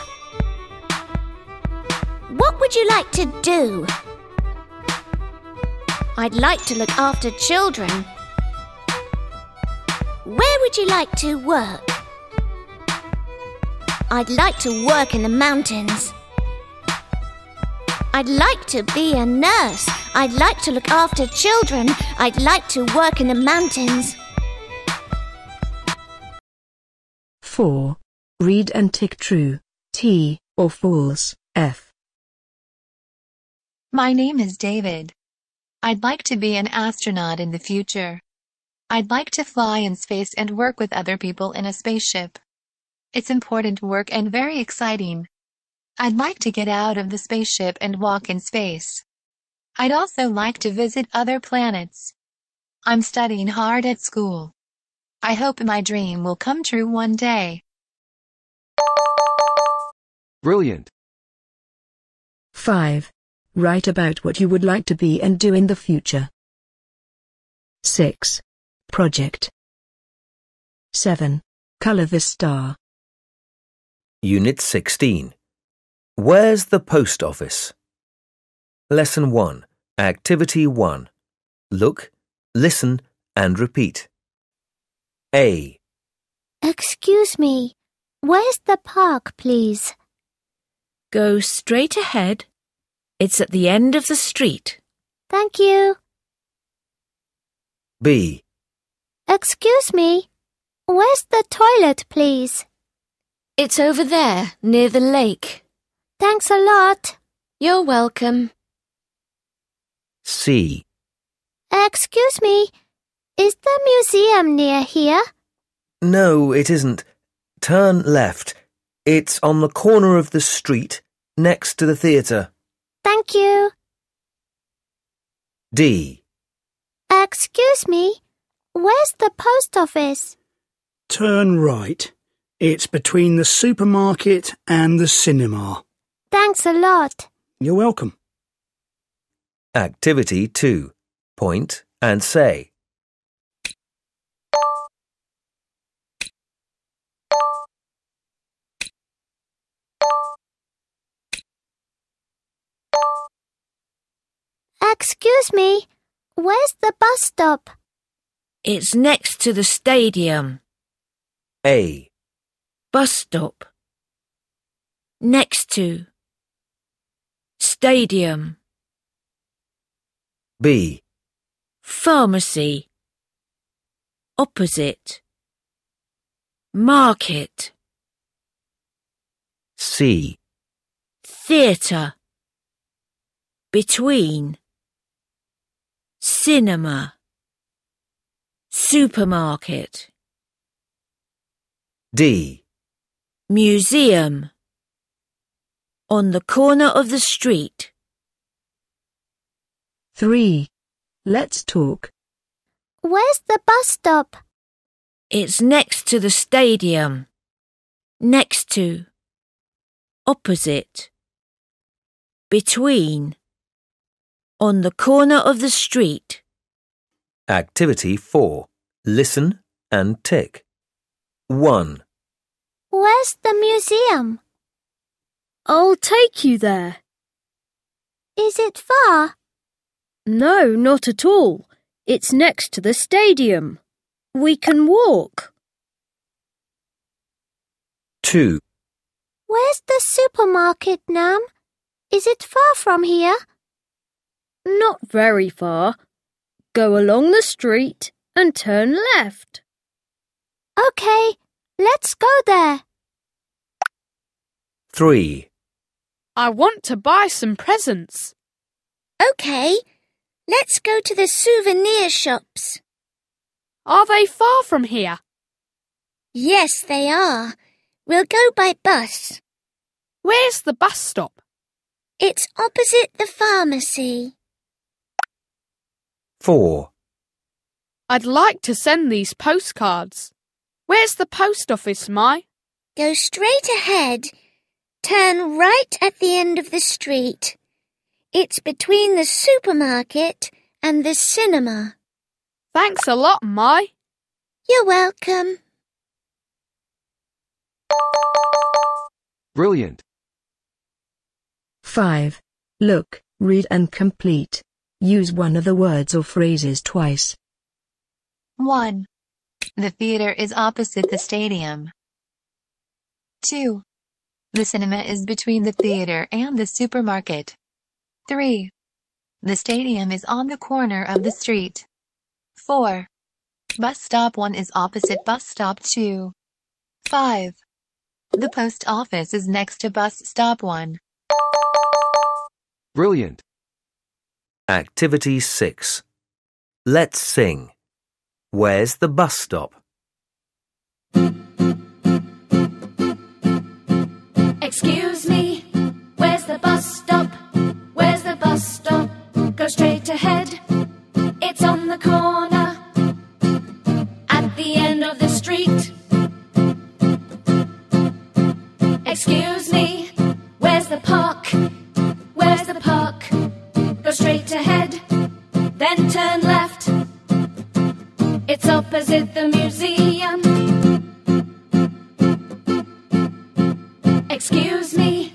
What would you like to do? I'd like to look after children. Where would you like to work? I'd like to work in the mountains. I'd like to be a nurse. I'd like to look after children. I'd like to work in the mountains. 4. Read and tick true, T, or false, F. My name is David. I'd like to be an astronaut in the future. I'd like to fly in space and work with other people in a spaceship. It's important work and very exciting. I'd like to get out of the spaceship and walk in space. I'd also like to visit other planets. I'm studying hard at school. I hope my dream will come true one day. Brilliant. 5. Write about what you would like to be and do in the future. 6. Project. 7. Color the star. Unit 16. Where's the post office? Lesson 1. Activity 1. Look, listen, and repeat. A. Excuse me, where's the park, please? Go straight ahead. It's at the end of the street. Thank you. B. Excuse me, where's the toilet, please? It's over there, near the lake. Thanks a lot. You're welcome. C. Excuse me, is the museum near here? No, it isn't. Turn left. It's on the corner of the street, next to the theatre. Thank you. D. Excuse me, where's the post office? Turn right. It's between the supermarket and the cinema. Thanks a lot. You're welcome. Activity 2. Point and say. Excuse me, where's the bus stop? It's next to the stadium. A. Bus stop. Next to. Stadium. B. Pharmacy. Opposite. Market. C. Theatre. Between. Cinema. Supermarket. D. Museum. On the corner of the street. 3. Let's talk. Where's the bus stop? It's next to the stadium. Next to. Opposite. Between. On the corner of the street. Activity 4. Listen and tick. 1. Where's the museum? I'll take you there. Is it far? No, not at all. It's next to the stadium. We can walk. 2. Where's the supermarket, Nam? Is it far from here? Not very far. Go along the street and turn left. Okay, let's go there. 3. I want to buy some presents. Okay, let's go to the souvenir shops. Are they far from here? Yes, they are. We'll go by bus. Where's the bus stop? It's opposite the pharmacy. 4. I'd like to send these postcards. Where's the post office, Mai? Go straight ahead. Turn right at the end of the street. It's between the supermarket and the cinema. Thanks a lot, Mai. You're welcome. Brilliant. 5. Look, read and complete. Use one of the words or phrases twice. 1. The theater is opposite the stadium. 2. The cinema is between the theater and the supermarket. 3. The stadium is on the corner of the street. 4. Bus stop 1 is opposite bus stop 2. 5. The post office is next to bus stop 1. Brilliant. Activity 6. Let's sing. Where's the bus stop? Excuse me, where's the bus stop? Where's the bus stop? Go straight ahead. It's on the corner at the end of the street. Excuse me, where's the park? Go straight ahead, then turn left. It's opposite the museum. Excuse me,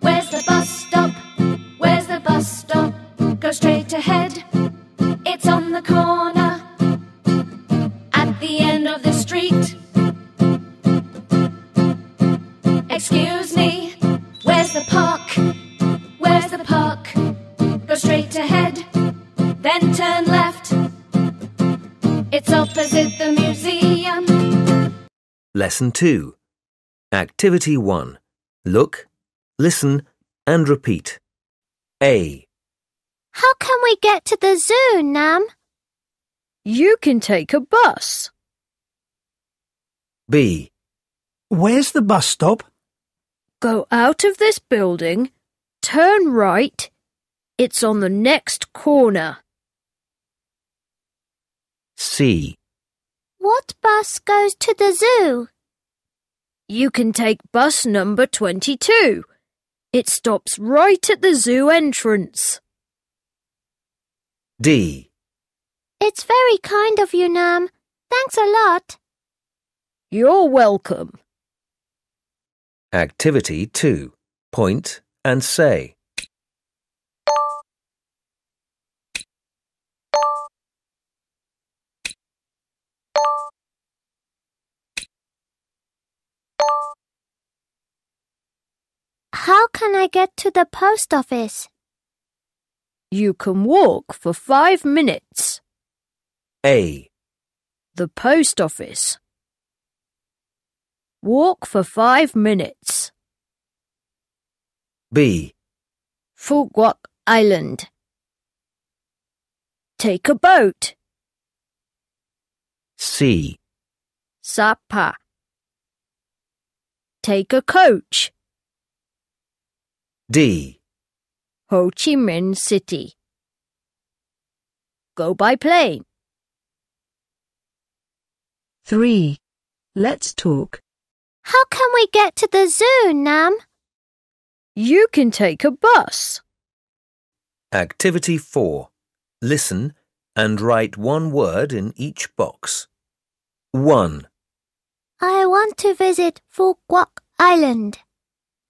where's the bus stop? Where's the bus stop? Go straight ahead. It's on the corner at the end of the street. Excuse me, where's the park? Straight ahead, then turn left. It's opposite the museum. Lesson 2. Activity 1. Look, listen, and repeat. A. How can we get to the zoo, Nam? You can take a bus. B. Where's the bus stop? Go out of this building, turn right. It's on the next corner. C. What bus goes to the zoo? You can take bus number 22. It stops right at the zoo entrance. D. It's very kind of you, Nam. Thanks a lot. You're welcome. Activity 2. Point and say. How can I get to the post office? You can walk for five minutes. A. The post office. Walk for five minutes. B. Phu Quoc Island. Take a boat. C. Sapa. Take a coach. D. Ho Chi Minh City. Go by plane. 3. Let's talk. How can we get to the zoo, Nam? You can take a bus. Activity 4. Listen and write one word in each box. 1, I want to visit Phu Quoc Island.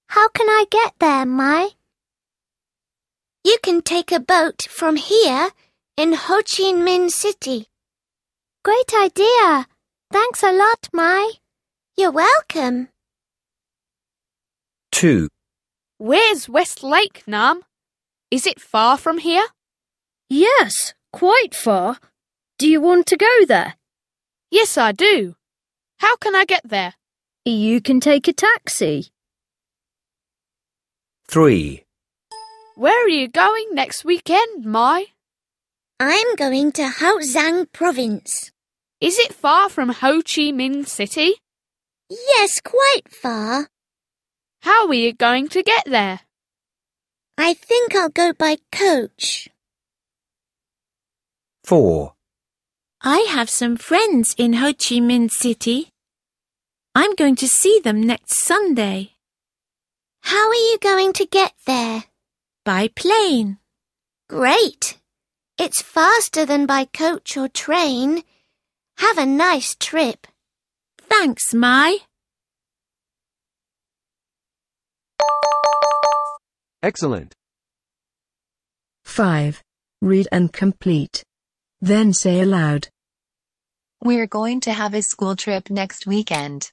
How can I get there, Mai? You can take a boat from here in Ho Chi Minh City. Great idea. Thanks a lot, Mai. You're welcome. 2, Where's West Lake, Nam? Is it far from here? Yes, quite far. Do you want to go there? Yes, I do. How can I get there? You can take a taxi. 3, Where are you going next weekend, Mai? I'm going to Ha Giang province. Is it far from Ho Chi Minh City? Yes, quite far. How are you going to get there? I think I'll go by coach. 4, I have some friends in Ho Chi Minh City. I'm going to see them next Sunday How are you going to get there? by plane. Great. It's faster than by coach or train. Have a nice trip. Thanks, Mai. Excellent. 5. Read and complete. Then say aloud. We're going to have a school trip next weekend.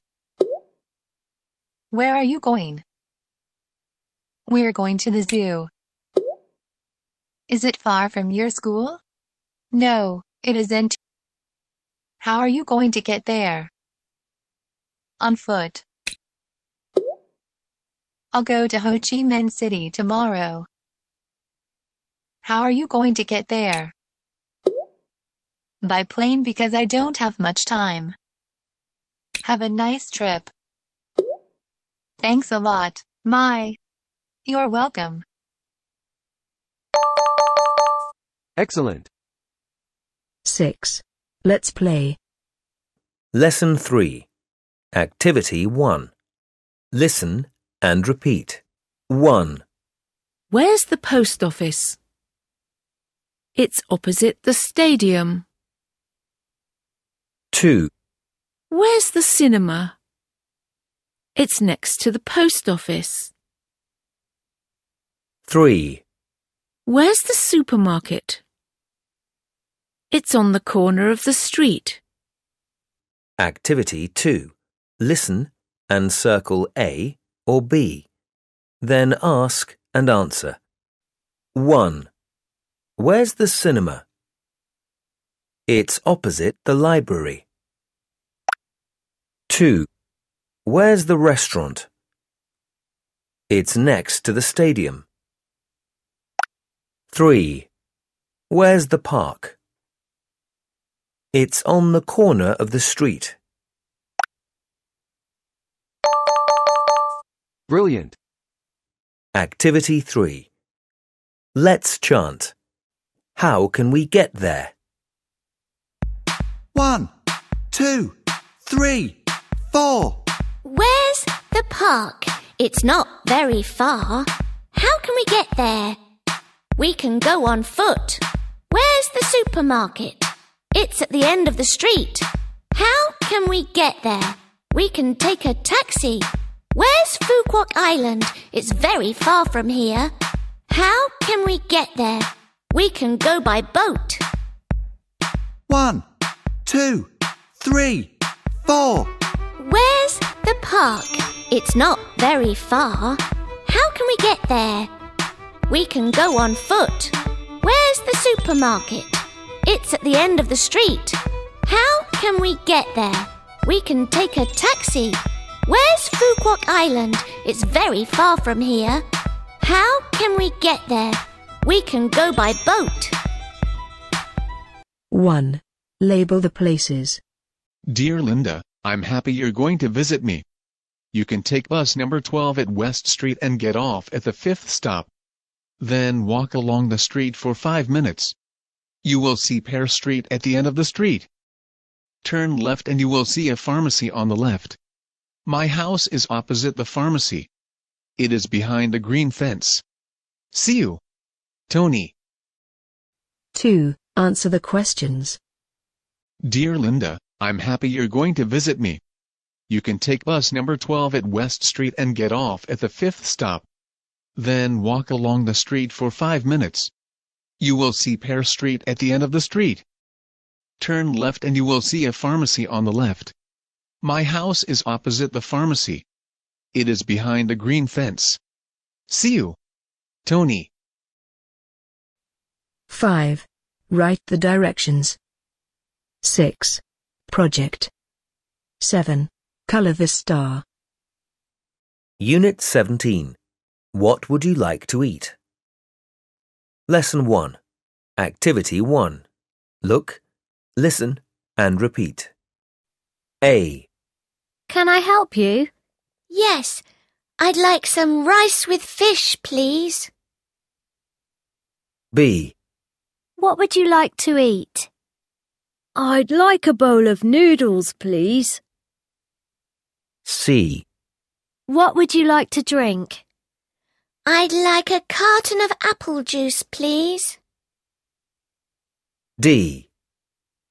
Where are you going? We're going to the zoo. Is it far from your school? No, it isn't. How are you going to get there? On foot. I'll go to Ho Chi Minh City tomorrow. How are you going to get there? By plane because I don't have much time. Have a nice trip. Thanks a lot, Mai. You're welcome. Excellent. 6. Let's play. Lesson 3. Activity 1. Listen and repeat. 1, Where's the post office? It's opposite the stadium. 2, Where's the cinema? It's next to the post office. 3, Where's the supermarket? It's on the corner of the street. Activity 2. Listen and circle A or B. Then ask and answer. 1. Where's the cinema? It's opposite the library. 2. Where's the restaurant? It's next to the stadium. 3. Where's the park? It's on the corner of the street. Brilliant. Activity 3. Let's chant. How can we get there? One, two, three, four. Where's the park? It's not very far. How can we get there? We can go on foot. Where's the supermarket? It's at the end of the street. How can we get there? We can take a taxi. Where's Phu Quoc Island? It's very far from here. How can we get there? We can go by boat. One, two, three, four. Where's the park? It's not very far. How can we get there? We can go on foot. Where's the supermarket? It's at the end of the street. How can we get there? We can take a taxi. Where's Phu Quoc Island? It's very far from here. How can we get there? We can go by boat. 1. Label the places. Dear Linda, I'm happy you're going to visit me. You can take bus number 12 at West Street and get off at the fifth stop. Then walk along the street for five minutes. You will see Pear Street at the end of the street. Turn left and you will see a pharmacy on the left. My house is opposite the pharmacy. It is behind a green fence. See you. Tony. 2. Answer the questions. Dear Linda, I'm happy you're going to visit me. You can take bus number 12 at West Street and get off at the fifth stop. Then walk along the street for five minutes. You will see Pear Street at the end of the street. Turn left and you will see a pharmacy on the left. My house is opposite the pharmacy. It is behind a green fence. See you. Tony. 5. Write the directions. 6. Project. 7. Color the star. Unit 17. What would you like to eat? Lesson 1. Activity 1. Look, listen, and repeat. A. Can I help you? Yes, I'd like some rice with fish, please. B. What would you like to eat? I'd like a bowl of noodles, please. C. What would you like to drink? I'd like a carton of apple juice, please. D.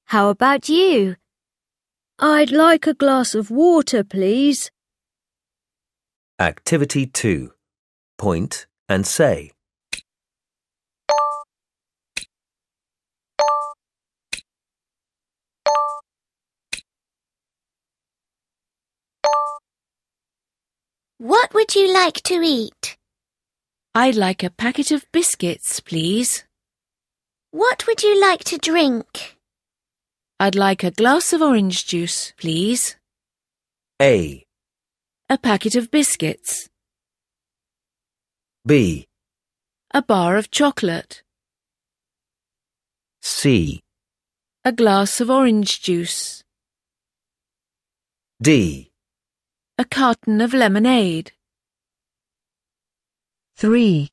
How about you? I'd like a glass of water, please. Activity 2. Point and say. What would you like to eat? I'd like a packet of biscuits, please. What would you like to drink? I'd like a glass of orange juice, please. A. A packet of biscuits. B. A bar of chocolate. C. A glass of orange juice. D. A carton of lemonade. 3.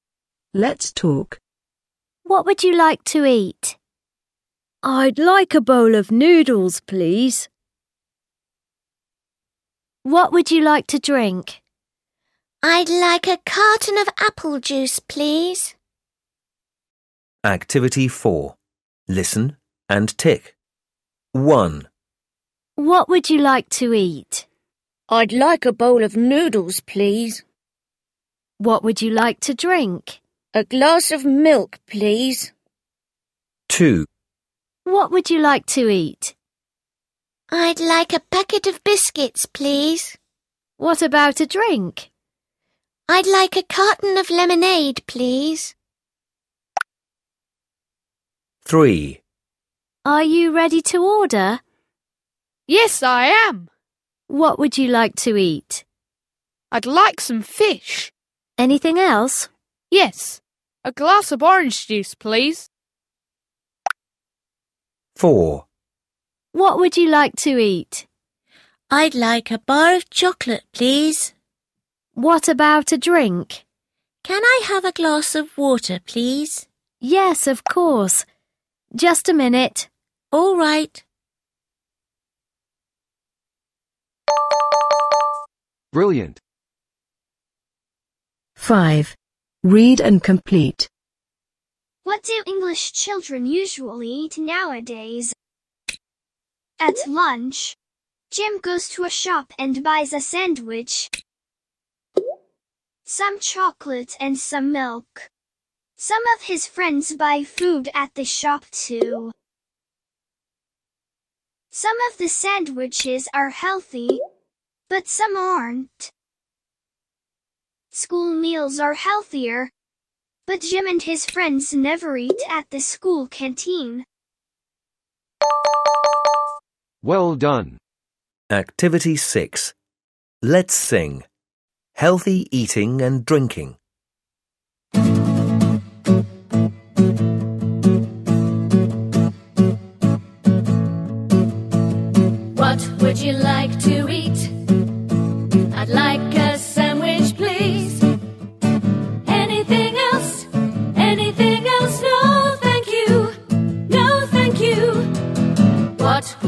Let's talk. What would you like to eat? I'd like a bowl of noodles, please. What would you like to drink? I'd like a carton of apple juice, please. Activity 4. Listen and tick. 1. What would you like to eat? I'd like a bowl of noodles, please. What would you like to drink? A glass of milk, please. 2. What would you like to eat? I'd like a packet of biscuits, please. What about a drink? I'd like a carton of lemonade, please. 3. Are you ready to order? Yes, I am. What would you like to eat? I'd like some fish. Anything else? Yes. A glass of orange juice, please. 4. What would you like to eat? I'd like a bar of chocolate, please. What about a drink? Can I have a glass of water, please? Yes, of course. Just a minute. All right. Brilliant. 5. Read and complete. What do English children usually eat nowadays? At lunch, Jim goes to a shop and buys a sandwich, some chocolate and some milk. Some of his friends buy food at the shop too. Some of the sandwiches are healthy, but some aren't. School meals are healthier, but Jim and his friends never eat at the school canteen. Well done. Activity 6. Let's sing. Healthy eating and drinking. What would you like to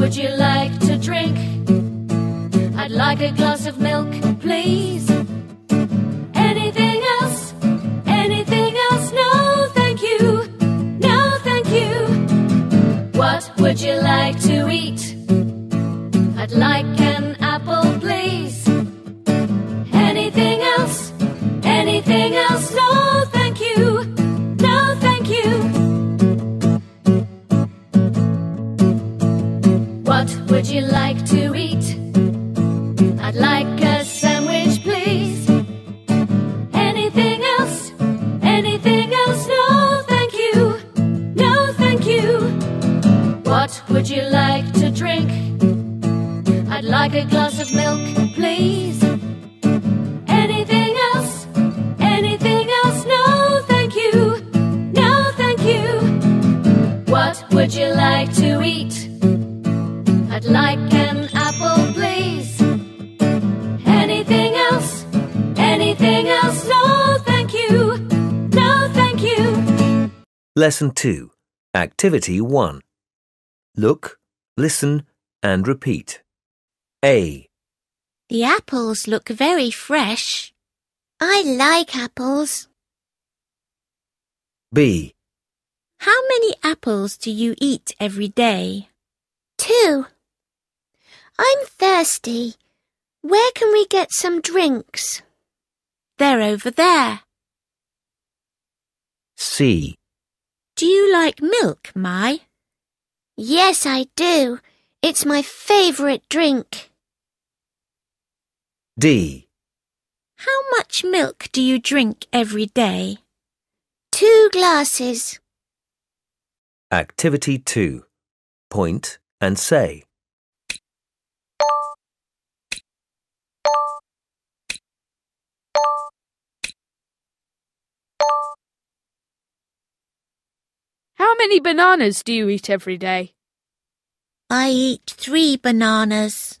would you like to drink? I'd like a glass of milk, please. Anything else? Anything else? No, thank you. No, thank you. What would you like to eat? I'd like would you like to drink? I'd like a glass of milk, please. Anything else? Anything else? No, thank you. No, thank you. What would you like to eat? I'd like an apple, please. Anything else? Anything else? No, thank you. No, thank you. Lesson 2. Activity 1. Look, listen, and repeat. A. The apples look very fresh. I like apples. B. How many apples do you eat every day? Two. I'm thirsty. Where can we get some drinks? They're over there. C. Do you like milk, Mai? Yes, I do. It's my favourite drink. D. How much milk do you drink every day? Two glasses. Activity 2. Point and say. How many bananas do you eat every day? I eat three bananas.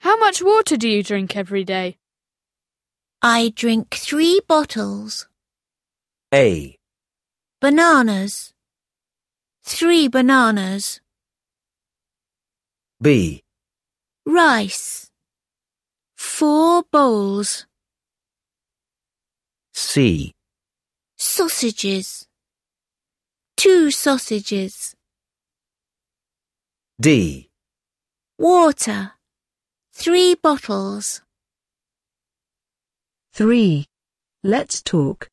How much water do you drink every day? I drink three bottles. A. Bananas. Three bananas. B. Rice. Four bowls. C. Sausages. Two sausages. D. Water. Three bottles. 3. Let's talk.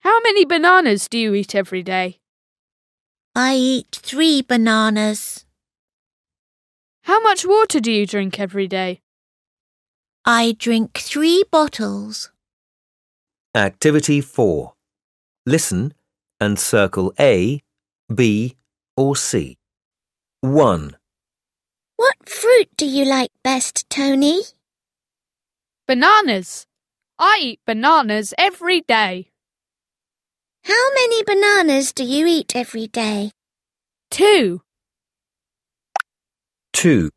How many bananas do you eat every day? I eat three bananas. How much water do you drink every day? I drink three bottles. Activity 4. Listen and circle A, B, or C. 1. What fruit do you like best, Tony? Bananas. I eat bananas every day. How many bananas do you eat every day? Two. 2.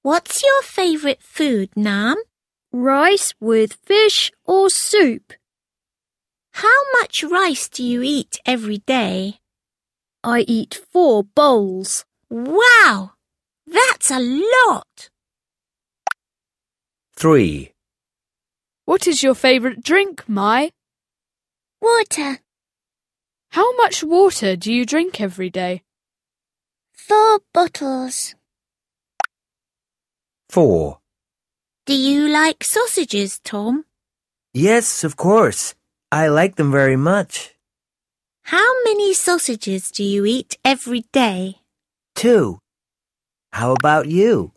What's your favourite food, Nam? Rice with fish or soup. How much rice do you eat every day? I eat four bowls. Wow! That's a lot! 3. What is your favourite drink, Mai? Water. How much water do you drink every day? Four bottles. 4. Do you like sausages, Tom? Yes, of course. I like them very much. How many sausages do you eat every day? Two. How about you?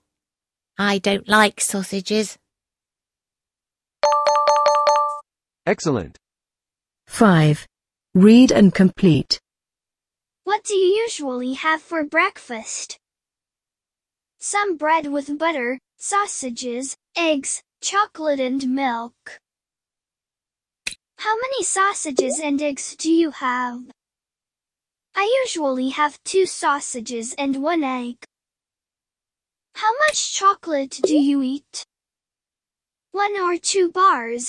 I don't like sausages. Excellent. 5. Read and complete. What do you usually have for breakfast? Some bread with butter, sausages, eggs, chocolate and milk. How many sausages and eggs do you have? I usually have two sausages and one egg. How much chocolate do you eat? One or two bars.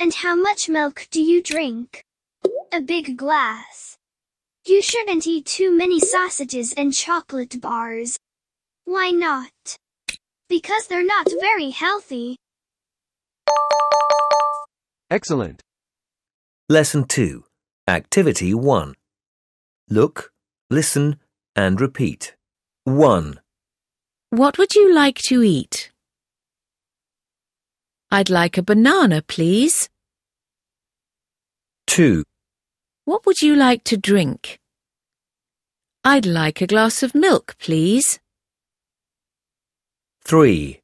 And how much milk do you drink? A big glass. You shouldn't eat too many sausages and chocolate bars. Why not? Because they're not very healthy. Excellent. Lesson 2. Activity 1. Look, listen, and repeat. 1, What would you like to eat? I'd like a banana, please. 2, What would you like to drink? I'd like a glass of milk, please. 3,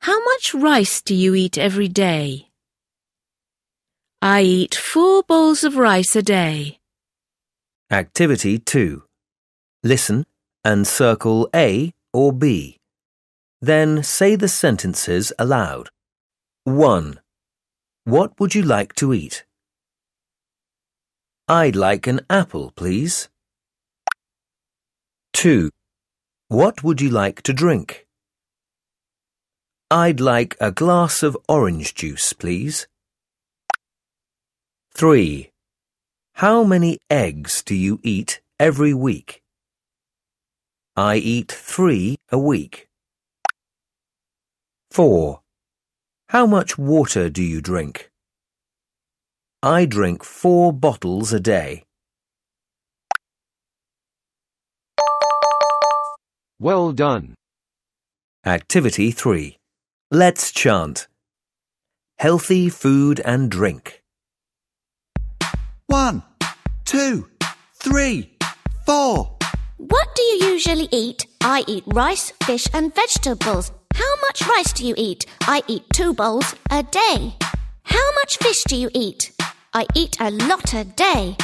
How much rice do you eat every day? I eat four bowls of rice a day. Activity 2. Listen and circle A or B. Then say the sentences aloud. 1. What would you like to eat? I'd like an apple, please. 2. What would you like to drink? I'd like a glass of orange juice, please. 3. How many eggs do you eat every week? I eat three a week. 4. How much water do you drink? I drink four bottles a day. Well done. Activity 3. Let's chant. Healthy food and drink. One, two, three, four. What do you usually eat? I eat rice, fish, and vegetables. How much rice do you eat? I eat two bowls a day. How much fish do you eat? I eat a lot a day.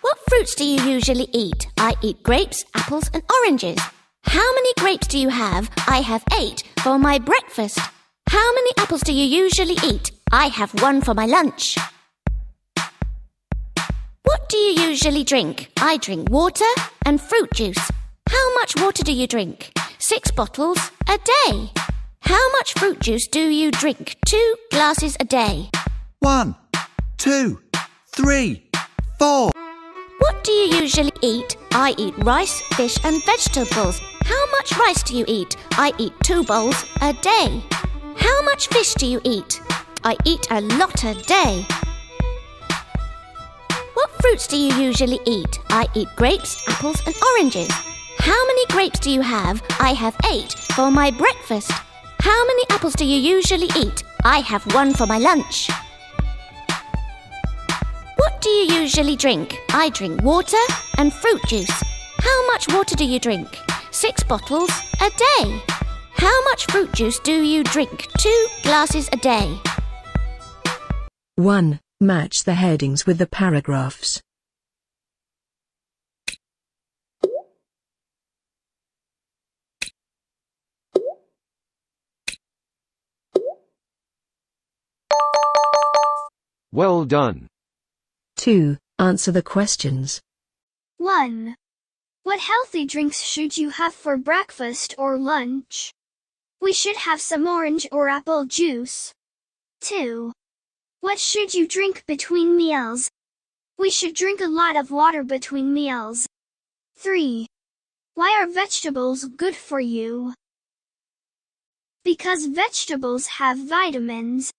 What fruits do you usually eat? I eat grapes, apples, and oranges. How many grapes do you have? I have eight for my breakfast. How many apples do you usually eat? I have one for my lunch. What do you usually drink? I drink water and fruit juice. How much water do you drink? Six bottles a day. How much fruit juice do you drink? Two glasses a day. One, two, three, four. What do you usually eat? I eat rice, fish, and vegetables. How much rice do you eat? I eat two bowls a day. How much fish do you eat? I eat a lot a day. What fruits do you usually eat? I eat grapes, apples, and oranges. How many grapes do you have? I have eight for my breakfast. How many apples do you usually eat? I have one for my lunch. What do you usually drink? I drink water and fruit juice. How much water do you drink? Six bottles a day. How much fruit juice do you drink? Two glasses a day. 1. Match the headings with the paragraphs. Well done. 2. Answer the questions. 1. What healthy drinks should you have for breakfast or lunch? We should have some orange or apple juice. 2. What should you drink between meals? We should drink a lot of water between meals. 3. Why are vegetables good for you? Because vegetables have vitamins.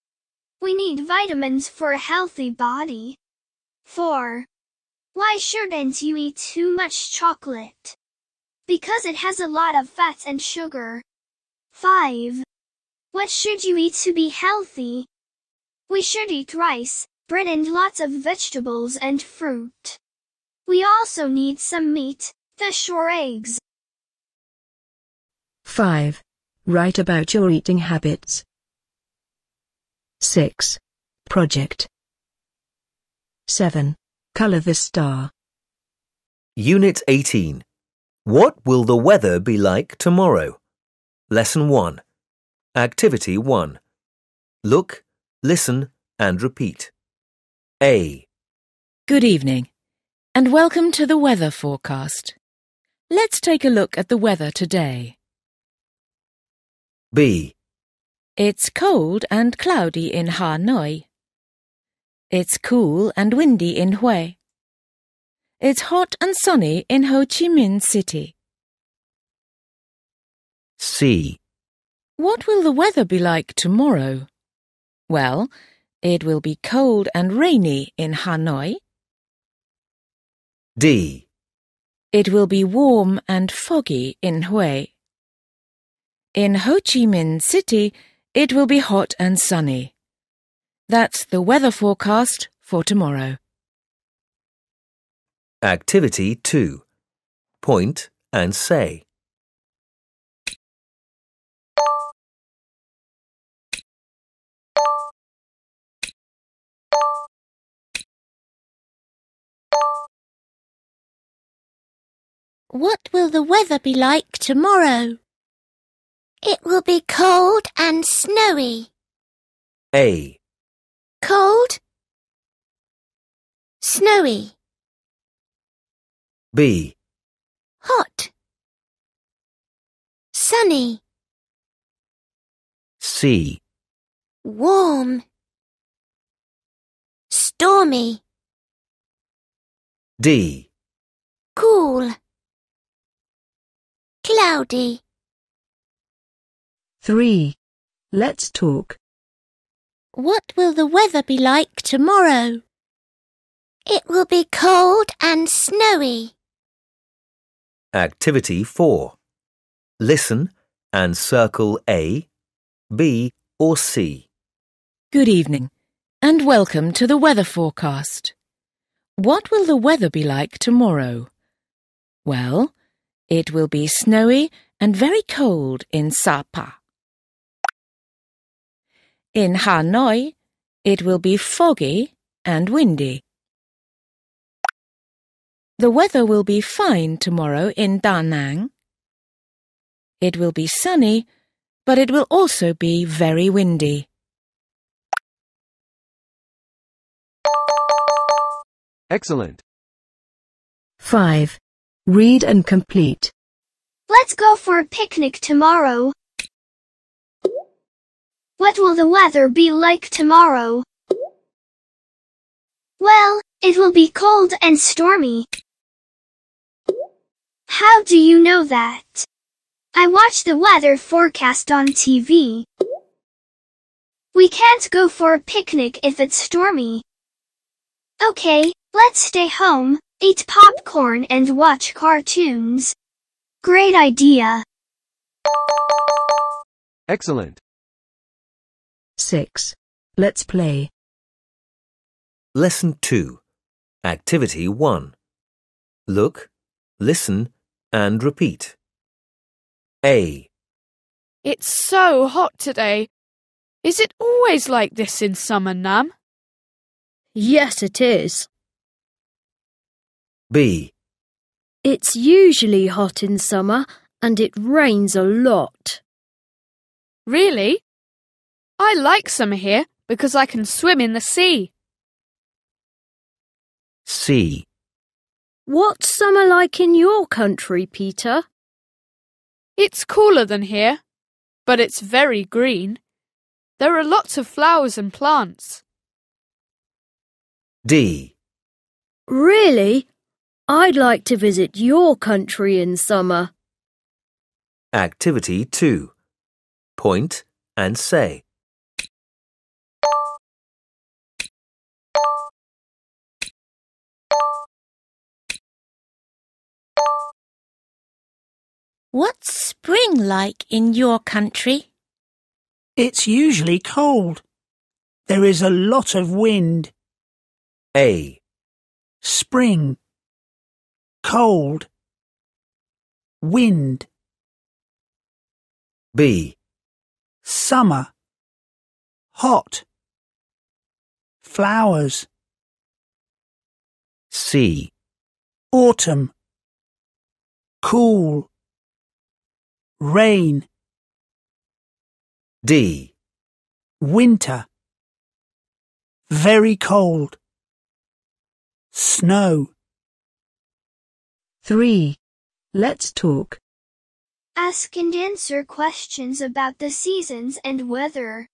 We need vitamins for a healthy body. 4. Why shouldn't you eat too much chocolate? Because it has a lot of fats and sugar. 5. What should you eat to be healthy? We should eat rice, bread and lots of vegetables and fruit. We also need some meat, fish or eggs. 5. Write about your eating habits. 6. Project. 7. Color the star. Unit 18. What will the weather be like tomorrow? Lesson 1. Activity 1. Look, listen, and repeat. A. Good evening, and welcome to the weather forecast. Let's take a look at the weather today. B. It's cold and cloudy in Hanoi. It's cool and windy in Hue. It's hot and sunny in Ho Chi Minh City. C. What will the weather be like tomorrow? Well, it will be cold and rainy in Hanoi. D. It will be warm and foggy in Hue. In Ho Chi Minh City, it will be hot and sunny. That's the weather forecast for tomorrow. Activity 2. Point and say. What will the weather be like tomorrow? It will be cold and snowy. A. Cold. Snowy. B. Hot. Sunny. C. Warm. Stormy. D. Cool. Cloudy. 3. Let's talk. What will the weather be like tomorrow? It will be cold and snowy. Activity 4. Listen and circle A, B, or C. Good evening, and welcome to the weather forecast. What will the weather be like tomorrow? Well, it will be snowy and very cold in Sapa. In Hanoi, it will be foggy and windy. The weather will be fine tomorrow in Da Nang. It will be sunny, but it will also be very windy. Excellent. 5. Read and complete. Let's go for a picnic tomorrow. What will the weather be like tomorrow? Well, it will be cold and stormy. How do you know that? I watch the weather forecast on TV. We can't go for a picnic if it's stormy. Okay, let's stay home, eat popcorn and watch cartoons. Great idea. Excellent. 6. Let's play. Lesson 2. Activity 1. Look, listen, and repeat. A. It's so hot today. Is it always like this in summer, Nam? Yes, it is. B. It's usually hot in summer and it rains a lot. Really? I like summer here because I can swim in the sea. C. What's summer like in your country, Peter? It's cooler than here, but it's very green. There are lots of flowers and plants. D. Really? I'd like to visit your country in summer. Activity 2. Point and say. What's spring like in your country? It's usually cold. There is a lot of wind. A. Spring. Cold. Wind. B. Summer. Hot. Flowers. C. Autumn. Cool. Rain. D. Winter. Very cold. Snow. 3. Let's talk. Ask and answer questions about the seasons and weather.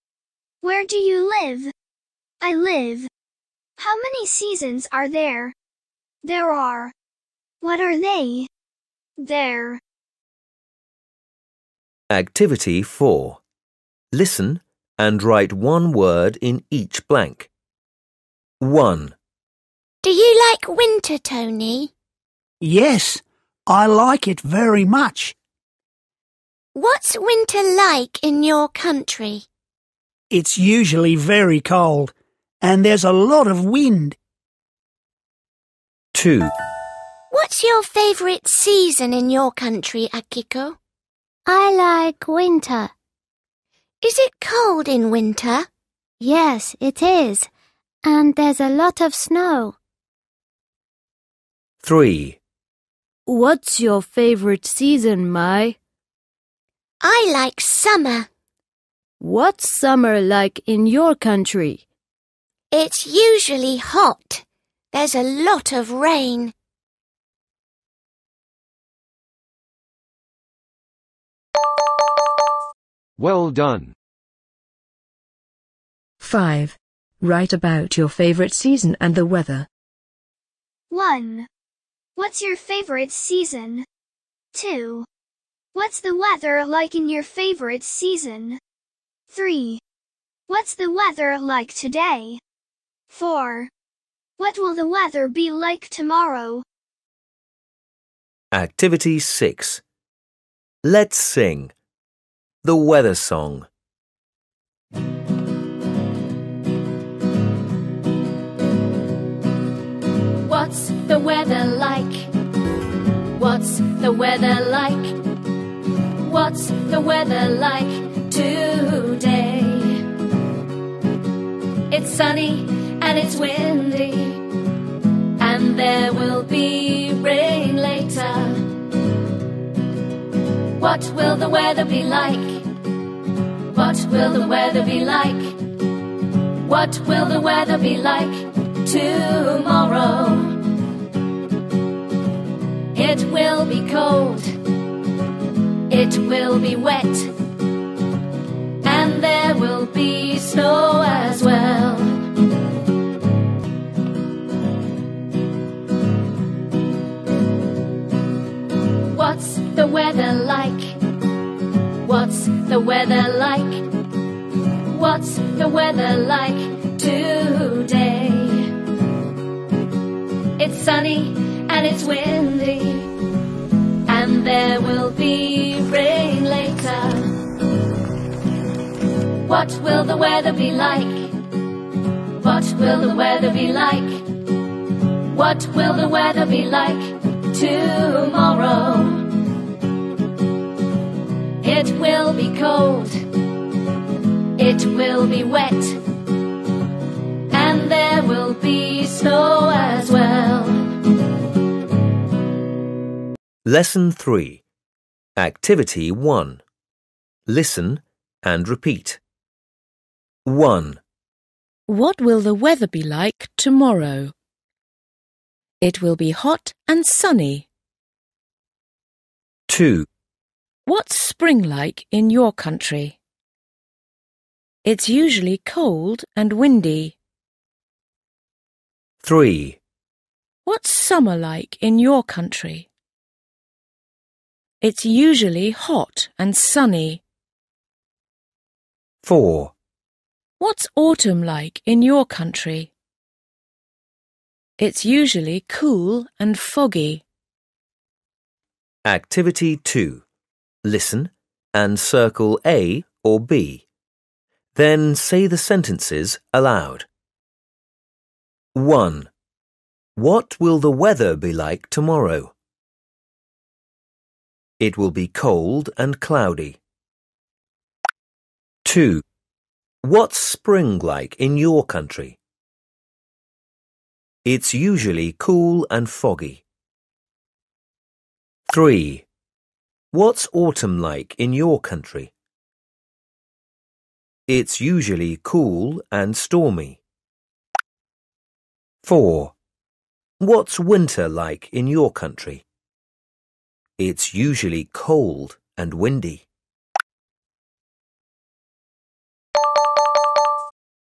Where do you live? I live. How many seasons are there? There are. What are they? There. Activity 4. Listen and write one word in each blank. 1, Do you like winter, Tony? Yes, I like it very much. What's winter like in your country? It's usually very cold, and there's a lot of wind. 2, What's your favourite season in your country, Akiko? I like winter. Is it cold in winter? Yes, it is. And there's a lot of snow. 3, What's your favorite season, Mai? I like summer. What's summer like in your country? It's usually hot. There's a lot of rain. Well done. 5. Write about your favorite season and the weather. 1. What's your favorite season? 2. What's the weather like in your favorite season? 3. What's the weather like today? 4. What will the weather be like tomorrow? Activity 6. Let's sing. The weather song. Weather like? What's the weather like? What's the weather like today? It's sunny and it's windy, and there will be rain later. What will the weather be like? What will the weather be like? What will the weather be like tomorrow? It will be cold. It will be wet. And there will be snow as well. What's the weather like? What's the weather like? What's the weather like today? It's sunny and it's windy, and there will be rain later. What will the weather be like? What will the weather be like? What will the weather be like tomorrow? It will be cold. It will be wet. And there will be snow as well. Lesson 3. Activity 1. Listen and repeat. 1, What will the weather be like tomorrow? It will be hot and sunny. 2, What's spring like in your country? It's usually cold and windy. 3, What's summer like in your country? It's usually hot and sunny. 4, What's autumn like in your country? It's usually cool and foggy. Activity 2. Listen and circle A or B. Then say the sentences aloud. 1. What will the weather be like tomorrow? It will be cold and cloudy. 2. What's spring like in your country? It's usually cool and foggy. 3. What's autumn like in your country? It's usually cool and stormy. 4. What's winter like in your country? It's usually cold and windy.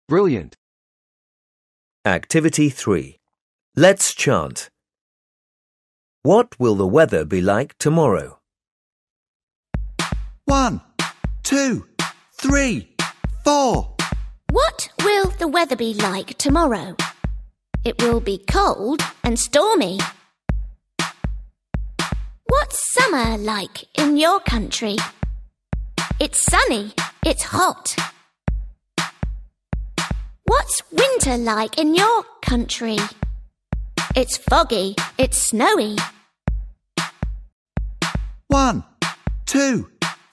Brilliant. Activity 3. Let's chant. What will the weather be like tomorrow? One, two, three, four. What will the weather be like tomorrow? It will be cold and stormy. What's summer like in your country? It's sunny, it's hot. What's winter like in your country? It's foggy, it's snowy. One, two,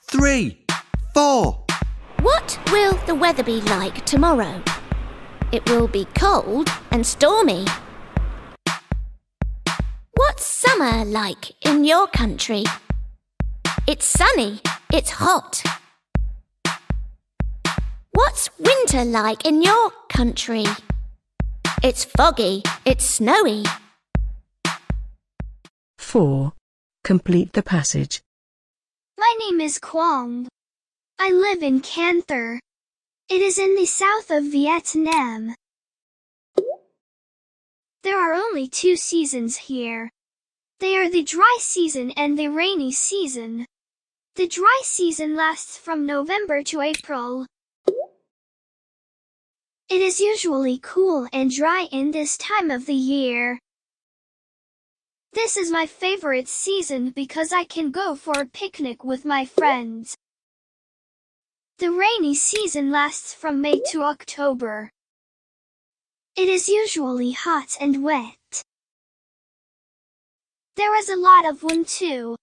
three, four. What will the weather be like tomorrow? It will be cold and stormy. What's summer like in your country? It's sunny, it's hot. What's winter like in your country? It's foggy, it's snowy. 4. Complete the passage. My name is Quang. I live in Can Tho. It is in the south of Vietnam. There are only two seasons here. They are the dry season and the rainy season. The dry season lasts from November to April. It is usually cool and dry in this time of the year. This is my favorite season because I can go for a picnic with my friends. The rainy season lasts from May to October. It is usually hot and wet. There is a lot of wind too.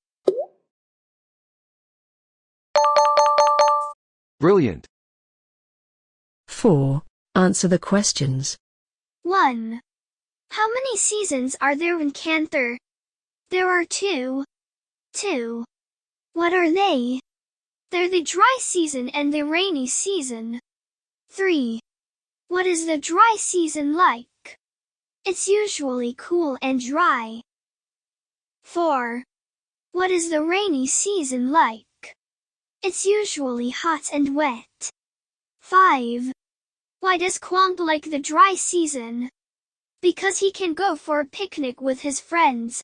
Brilliant. 4. Answer the questions. 1. How many seasons are there in Can Tho? There are two. 2. What are they? They're the dry season and the rainy season. 3. What is the dry season like? It's usually cool and dry. 4. What is the rainy season like? It's usually hot and wet. 5. Why does Quang like the dry season? Because he can go for a picnic with his friends.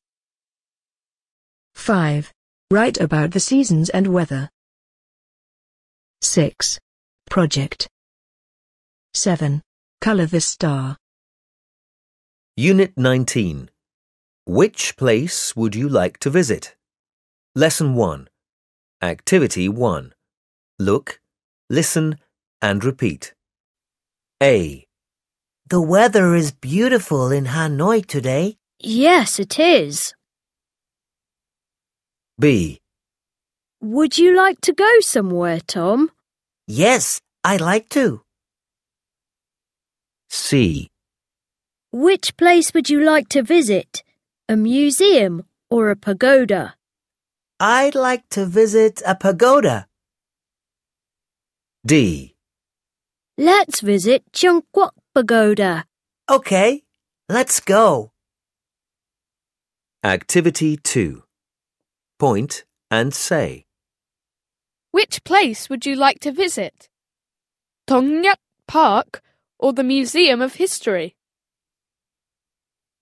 5. Write about the seasons and weather. 6. Project. 7. Color the star. Unit 19. Which place would you like to visit? Lesson 1. Activity 1. Look, listen, and repeat. A. The weather is beautiful in Hanoi today. Yes, it is. B. Would you like to go somewhere, Tom? Yes, I'd like to. C. Which place would you like to visit? A museum or a pagoda? I'd like to visit a pagoda. D. Let's visit Tran Quoc Pagoda. Okay, let's go. Activity 2. Point and say. Which place would you like to visit? Thong Nhat Park or the Museum of History?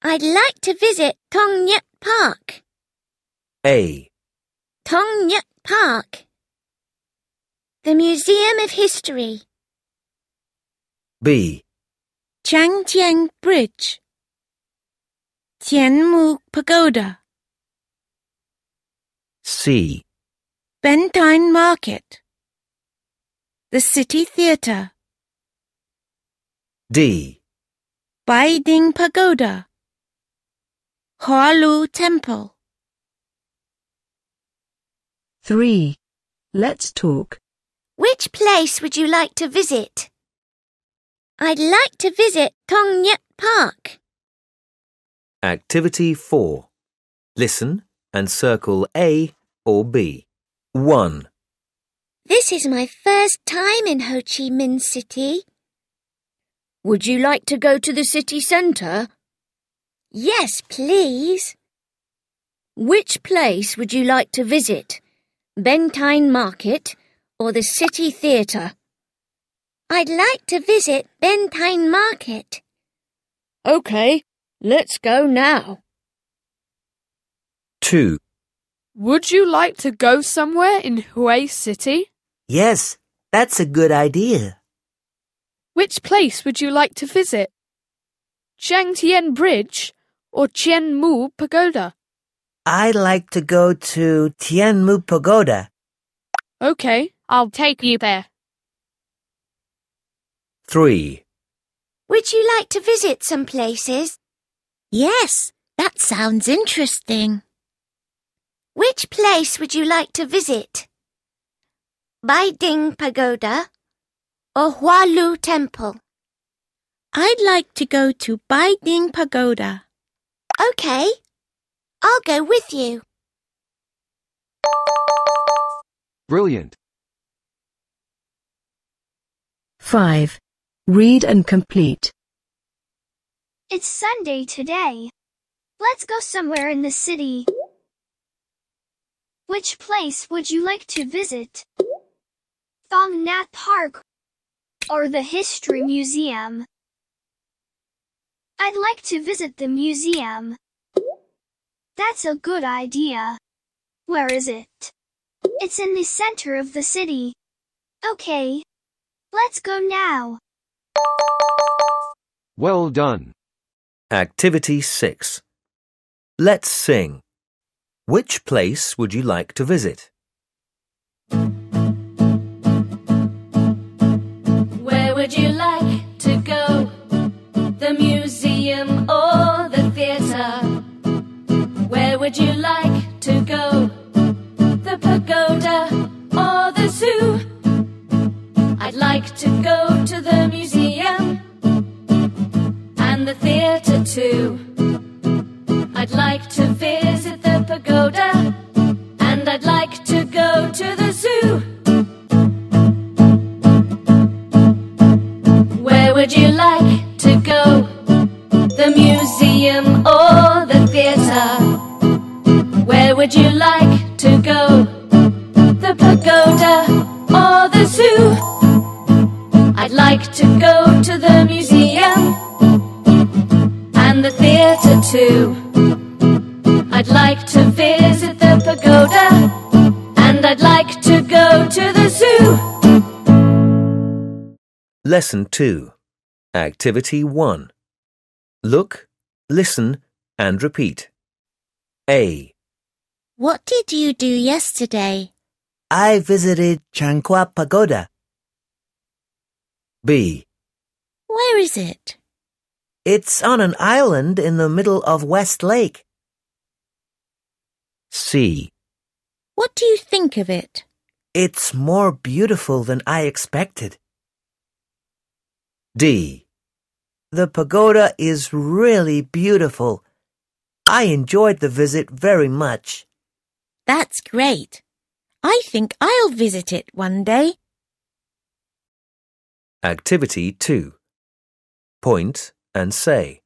I'd like to visit Tong Thong Nhat Park. A. Tong Thong Nhat Park. The Museum of History. B. Trang Tien Bridge. Thien Mu Pagoda. C. Ben Thanh Market. The City Theatre. D. Bai Dinh Pagoda. Hoa Lu Temple. 3. Let's talk. Which place would you like to visit? I'd like to visit Thong Nhat Park. Activity 4. Listen and circle A or B. 1, This is my first time in Ho Chi Minh City. Would you like to go to the city centre? Yes, please. Which place would you like to visit? Ben Thanh Market or the City Theatre? I'd like to visit Ben Thanh Market. OK, let's go now. 2, Would you like to go somewhere in Hue City? Yes, that's a good idea. Which place would you like to visit? Trang Tien Bridge or Thien Mu Pagoda? I'd like to go to Thien Mu Pagoda. Okay, I'll take you there. 3, Would you like to visit some places? Yes, that sounds interesting. Which place would you like to visit? Bai Dinh Pagoda or Hoa Lu Temple? I'd like to go to Bai Dinh Pagoda. Okay, I'll go with you. Brilliant. 5. Read and complete. It's Sunday today. Let's go somewhere in the city. Which place would you like to visit? Thong Nhat Park or the History Museum? I'd like to visit the museum. That's a good idea. Where is it? It's in the center of the city. Okay. Let's go now. Well done. Activity 6. Let's sing. Which place would you like to visit? Would you like to go? The pagoda or the zoo? I'd like to go to the museum and the theatre too. I'd like to visit the pagoda would you like to go? The pagoda or the zoo? I'd like to go to the museum and the theatre too. I'd like to visit the pagoda and I'd like to go to the zoo. Lesson 2. Activity 1. Look, listen, and repeat. A, What did you do yesterday? I visited Tran Quoc Pagoda. B, Where is it? It's on an island in the middle of West Lake. C, What do you think of it? It's more beautiful than I expected. D, The pagoda is really beautiful. I enjoyed the visit very much. That's great. I think I'll visit it one day. Activity 2. Point and say.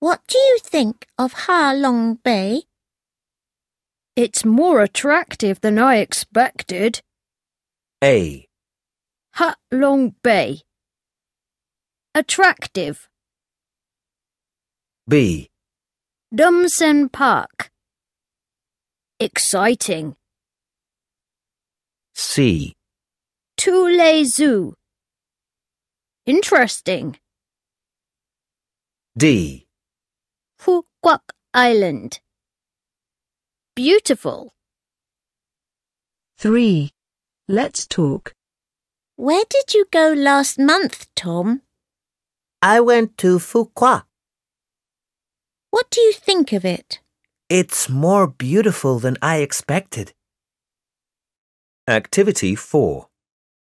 What do you think of Ha Long Bay? It's more attractive than I expected. A, Ha Long Bay. Attractive. B, Dam Sen Park. Exciting. C, Thu Le Zoo. Interesting. D, Phu Quoc Island. Beautiful. 3. Let's talk. Where did you go last month, Tom? I went to Phu Quoc. What do you think of it? It's more beautiful than I expected. Activity 4.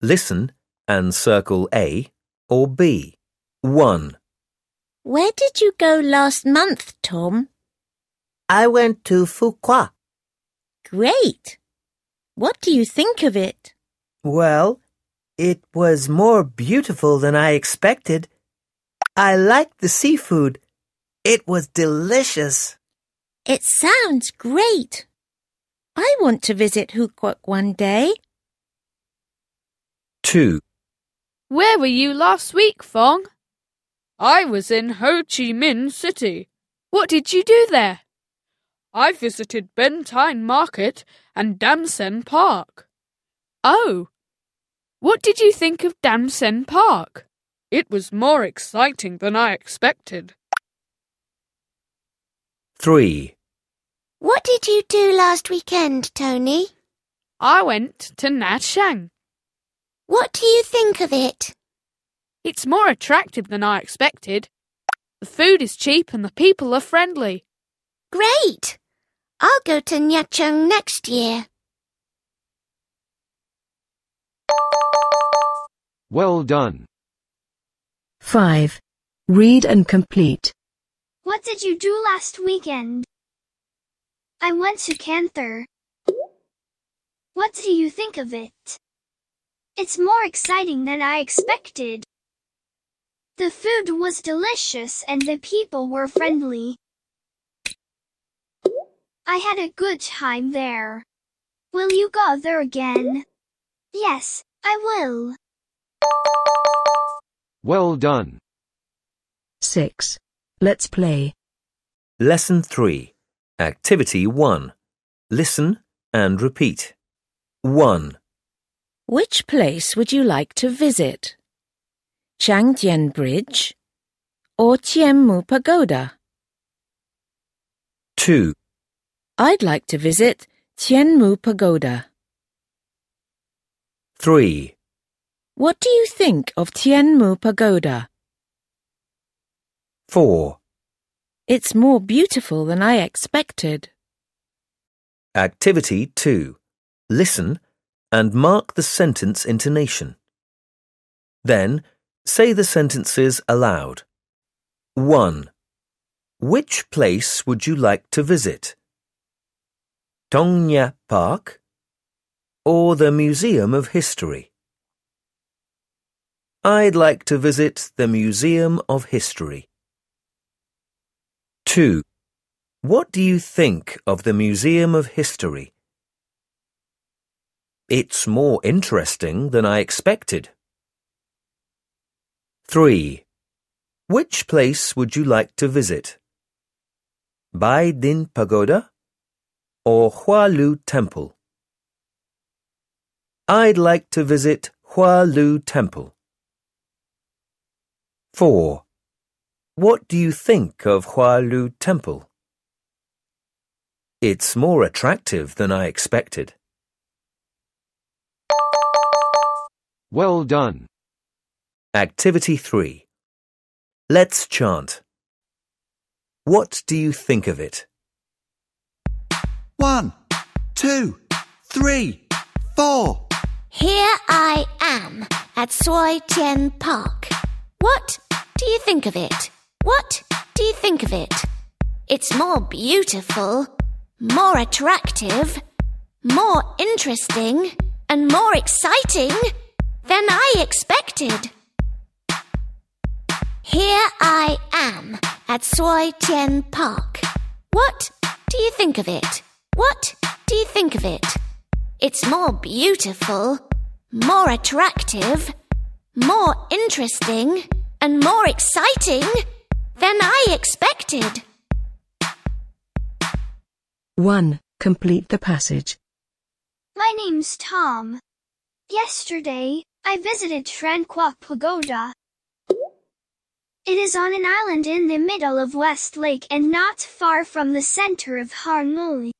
Listen and circle A or B. 1, Where did you go last month, Tom? I went to Phu Quoc. Great. What do you think of it? Well, it was more beautiful than I expected. I liked the seafood. It was delicious. It sounds great. I want to visit Phu Quoc one day. 2, Where were you last week, Phong? I was in Ho Chi Minh City. What did you do there? I visited Ben Thanh Market and Dam Sen Park. Oh, what did you think of Dam Sen Park? It was more exciting than I expected. 3, What did you do last weekend, Tony? I went to Nha Trang. What do you think of it? It's more attractive than I expected. The food is cheap and the people are friendly. Great! I'll go to Nha Trang next year. Well done. 5. Read and complete. What did you do last weekend? I went to Can Tho. What do you think of it? It's more exciting than I expected. The food was delicious and the people were friendly. I had a good time there. Will you go there again? Yes, I will. Well done. 6. Let's play. Lesson 3. Activity 1. Listen and repeat. 1, Which place would you like to visit? Trang Tien Bridge or Thien Mu Pagoda? 2, I'd like to visit Thien Mu Pagoda. 3, What do you think of Thien Mu Pagoda? 4. It's more beautiful than I expected. Activity 2. Listen and mark the sentence intonation. Then, say the sentences aloud. 1. Which place would you like to visit? Thong Nhat Park or the Museum of History? I'd like to visit the Museum of History. 2. What do you think of the Museum of History? It's more interesting than I expected. 3. Which place would you like to visit? Bai Dinh Pagoda or Hoa Lu Temple? I'd like to visit Hoa Lu Temple. 4. What do you think of Hoa Lu Temple? It's more attractive than I expected. Well done. Activity 3. Let's chant. What do you think of it? One, two, three, four. Here I am at Suoi Tien Park. What do you think of it? What do you think of it? It's more beautiful, more attractive, more interesting, and more exciting than I expected. Here I am at Suoi Tien Park. What do you think of it? What do you think of it? It's more beautiful, more attractive, more interesting, and more exciting than I expected. 1. Complete the passage. My name's Tom. Yesterday, I visited Tran Quoc Pagoda. It is on an island in the middle of West Lake and not far from the center of Hanoi.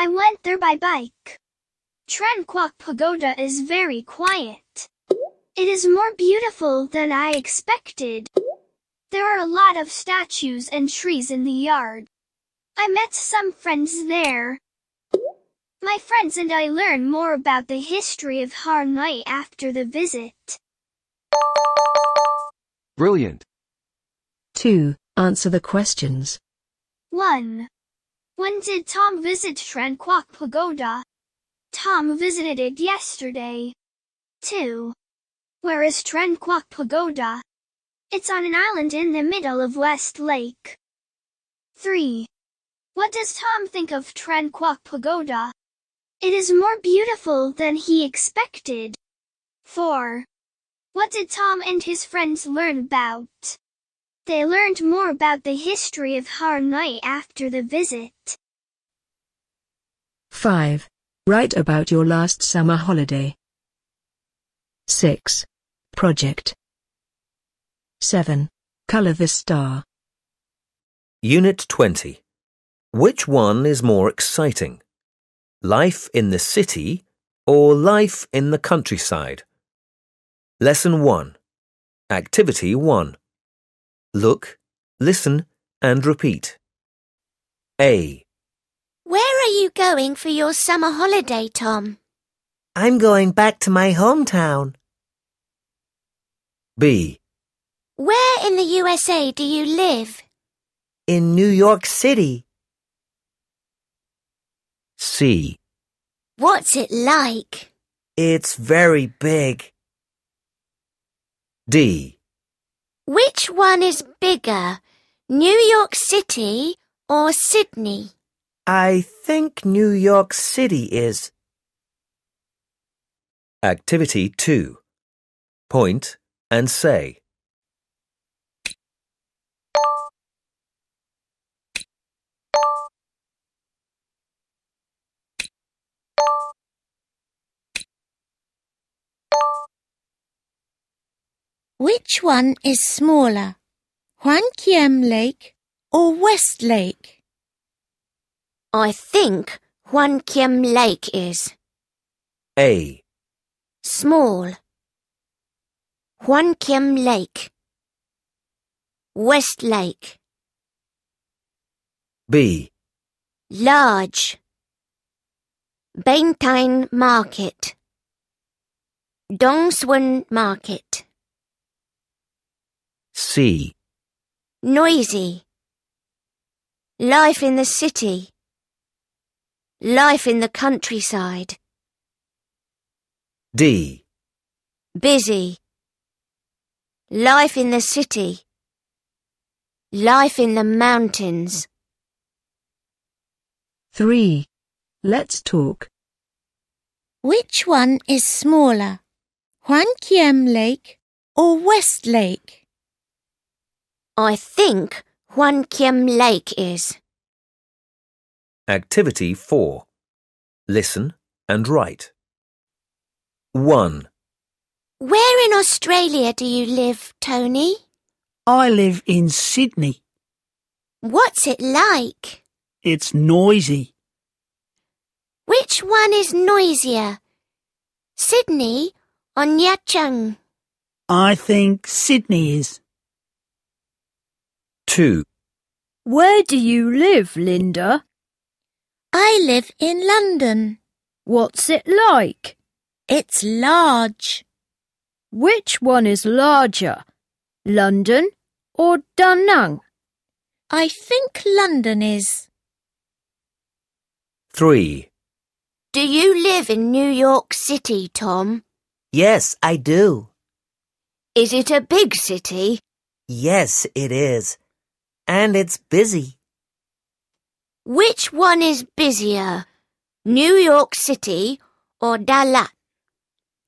I went there by bike. Tran Quoc Pagoda is very quiet. It is more beautiful than I expected. There are a lot of statues and trees in the yard. I met some friends there. My friends and I learned more about the history of Hanoi after the visit. Brilliant. 2. Answer the questions. 1. When did Tom visit Tran Quoc Pagoda? Tom visited it yesterday. 2. Where is Tran Quoc Pagoda? It's on an island in the middle of West Lake. 3. What does Tom think of Tran Quoc Pagoda? It is more beautiful than he expected. 4. What did Tom and his friends learn about? They learned more about the history of Har Hanoi after the visit. 5. Write about your last summer holiday. 6. Project. 7. Color the star. Unit 20. Which one is more exciting? Life in the city or life in the countryside? Lesson 1. Activity 1. Look, listen, and repeat. A. Where are you going for your summer holiday, Tom? I'm going back to my hometown. B. Where in the USA do you live? In New York City. C. What's it like? It's very big. D. Which one is bigger, New York City or Sydney? I think New York City is. Activity 2. Point and say. Which one is smaller, Hoan Kiem Lake or West Lake? I think Hoan Kiem Lake is A. small. Hoan Kiem Lake. West Lake. B. Large. Ben Thanh Market. Dong Xuan Market. C. Noisy. Life in the city. Life in the countryside. D. Busy. Life in the city. Life in the mountains. 3. Let's talk. Which one is smaller, Hoan Kiem Lake or West Lake? I think Hoan Kiem Lake is. Activity 4. Listen and write. 1. Where in Australia do you live, Tony? I live in Sydney. What's it like? It's noisy. Which one is noisier? Sydney or Nha Trang? I think Sydney is. 2. Where do you live, Linda? I live in London. What's it like? It's large. Which one is larger, London or Da Nang? I think London is. 3. Do you live in New York City, Tom? Yes, I do. Is it a big city? Yes, it is. And it's busy. Which one is busier, New York City or Dalat?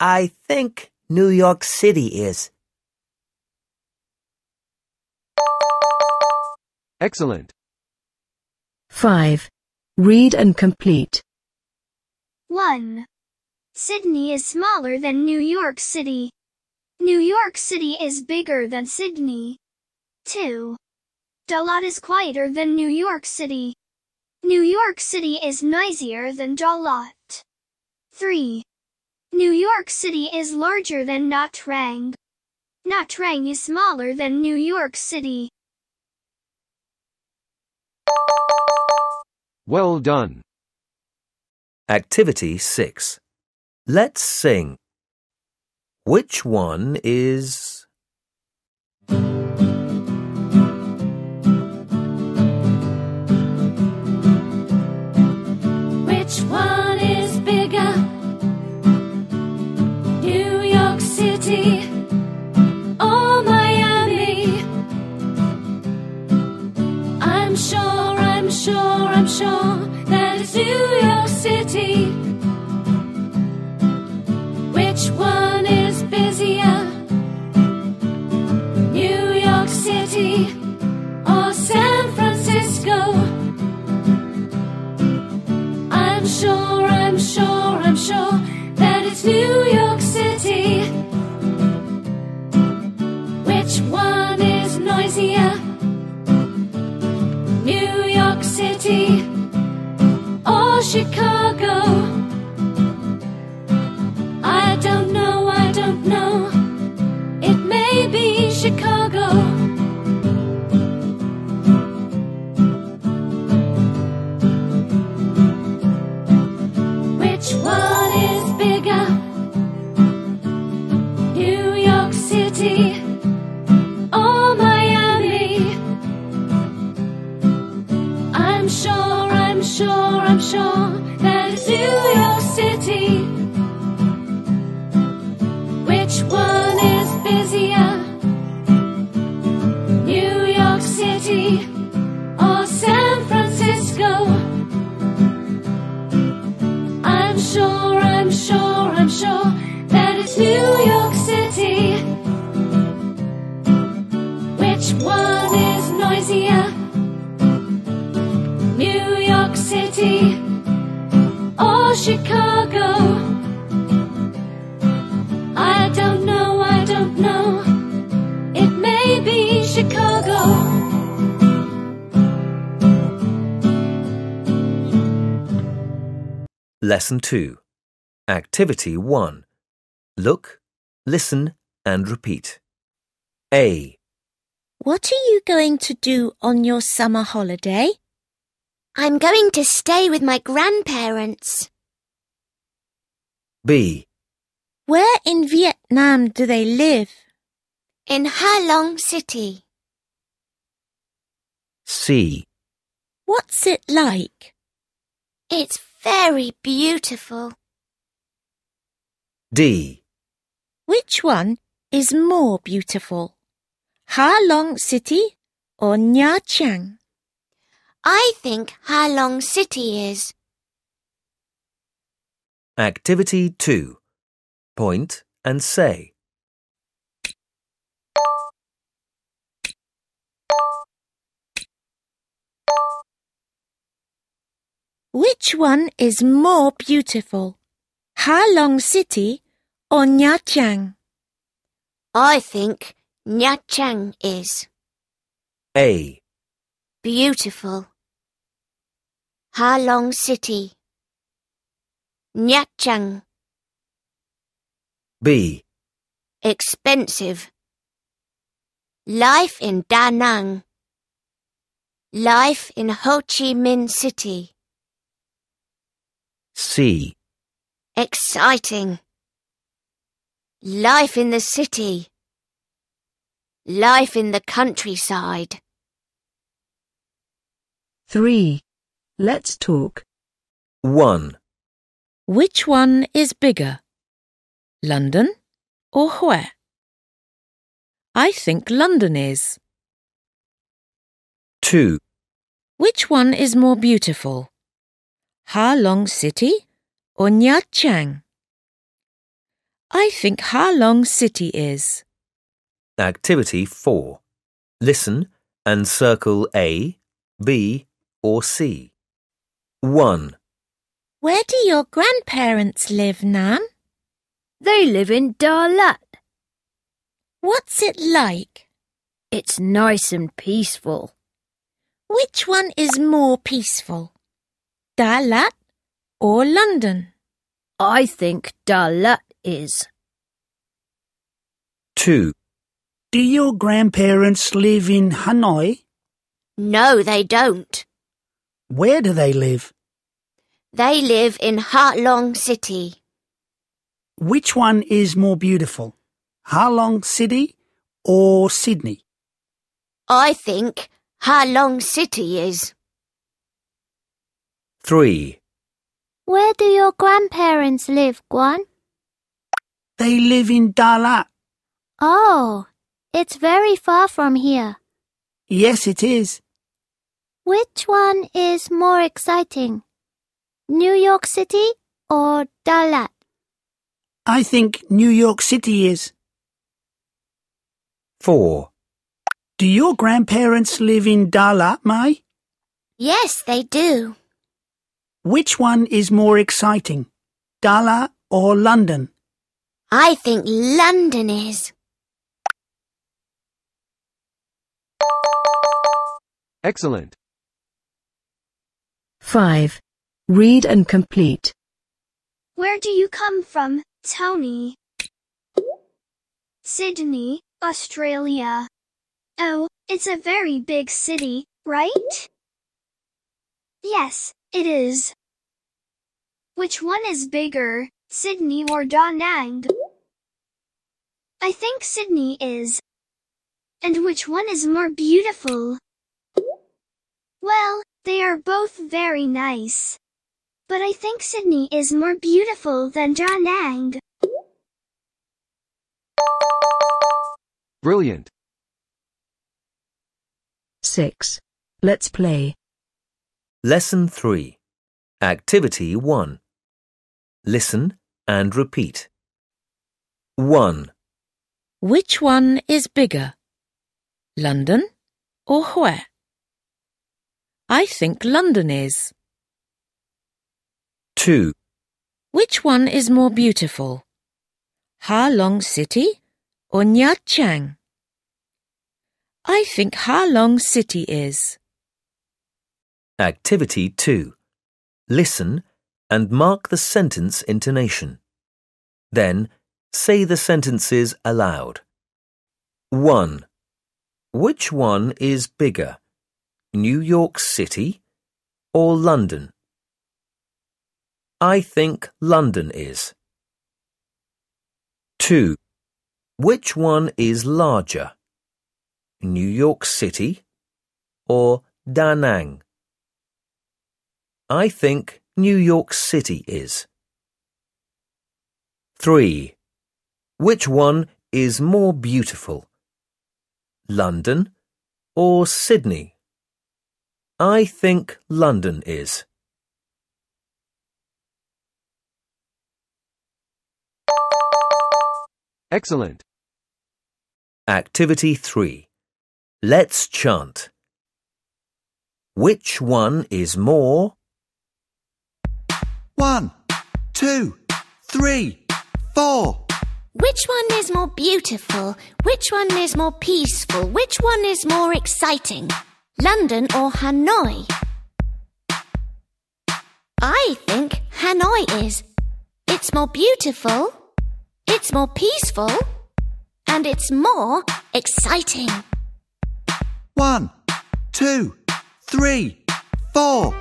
I think New York City is. Excellent. 5. Read and complete. 1. Sydney is smaller than New York City. New York City is bigger than Sydney. 2. Dalat is quieter than New York City. New York City is noisier than Dalat. 3. New York City is larger than Nha Trang. Is smaller than New York City. Well done. Activity 6. Let's sing. Which one is. I'm sure, I'm sure, I'm sure that it's New York Lesson 2. Activity 1. Look, listen, and repeat. A. What are you going to do on your summer holiday? I'm going to stay with my grandparents. B. Where in Vietnam do they live? In Ha Long City. C. What's it like? It's very beautiful. D. Which one is more beautiful? Ha Long City or Nha Trang? I think Ha Long City is. Activity 2. Point and say. Which one is more beautiful? Ha Long City or Nha Trang? I think Nha Trang is A. beautiful. Ha Long City. Nha Trang. B. Expensive. Life in Da Nang. Life in Ho Chi Minh City. C. Exciting. Life in the city. Life in the countryside. 3. Let's talk. 1. Which one is bigger? London or Hue? I think London is. 2. Which one is more beautiful? Ha Long City or Nha Trang? I think Ha Long City is. Activity 4. Listen and circle A, B, or C. 1. Where do your grandparents live, Nan? They live in Dalat. What's it like? It's nice and peaceful. Which one is more peaceful? Dalat or London? I think Dalat is. 2. Do your grandparents live in Hanoi? No, they don't. Where do they live? They live in Ha Long City. Which one is more beautiful? Ha Long City or Sydney? I think Ha Long City is. 3. Where do your grandparents live, Quan? They live in Dalat. Oh, it's very far from here. Yes, it is. Which one is more exciting? New York City or Dalat? I think New York City is. 4. Do your grandparents live in Dalat, Mai? Yes, they do. Which one is more exciting? Dalat or London? I think London is. Excellent. 5. Read and complete. Where do you come from, Tony? Sydney, Australia. Oh, it's a very big city, right? Yes, it is. Which one is bigger, Sydney or Da Nang? I think Sydney is. And which one is more beautiful? Well, they are both very nice. But I think Sydney is more beautiful than Da Nang. Brilliant. 6. Let's play. Lesson 3. Activity 1. Listen and repeat. 1. Which one is bigger? London or where? I think London is. 2. Which one is more beautiful? Ha Long City or Nha Trang? I think Ha Long City is. Activity 2. Listen and mark the sentence intonation. Then say the sentences aloud. 1. Which one is bigger, New York City or London? I think London is. 2. Which one is larger, New York City or Da Nang? I think New York City is. 3. Which one is more beautiful? London or Sydney? I think London is. Excellent. Activity 3. Let's chant. Which one is more? One, two, three, four. Which one is more beautiful? Which one is more peaceful? Which one is more exciting? London or Hanoi? I think Hanoi is. It's more beautiful, it's more peaceful, and it's more exciting. One, two, three, four.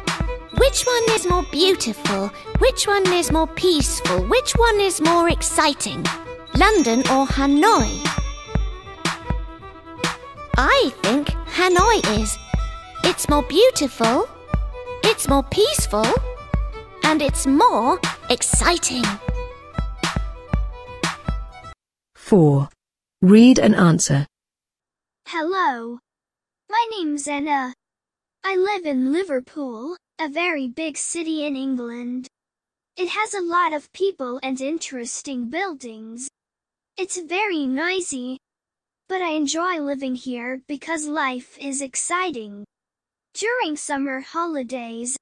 Which one is more beautiful? Which one is more peaceful? Which one is more exciting? London or Hanoi? I think Hanoi is. It's more beautiful, it's more peaceful, and it's more exciting. 4. Read and answer. Hello. My name's Anna. I live in Liverpool, a very big city in England. It has a lot of people and interesting buildings. It's very noisy, but I enjoy living here because life is exciting. During summer holidays,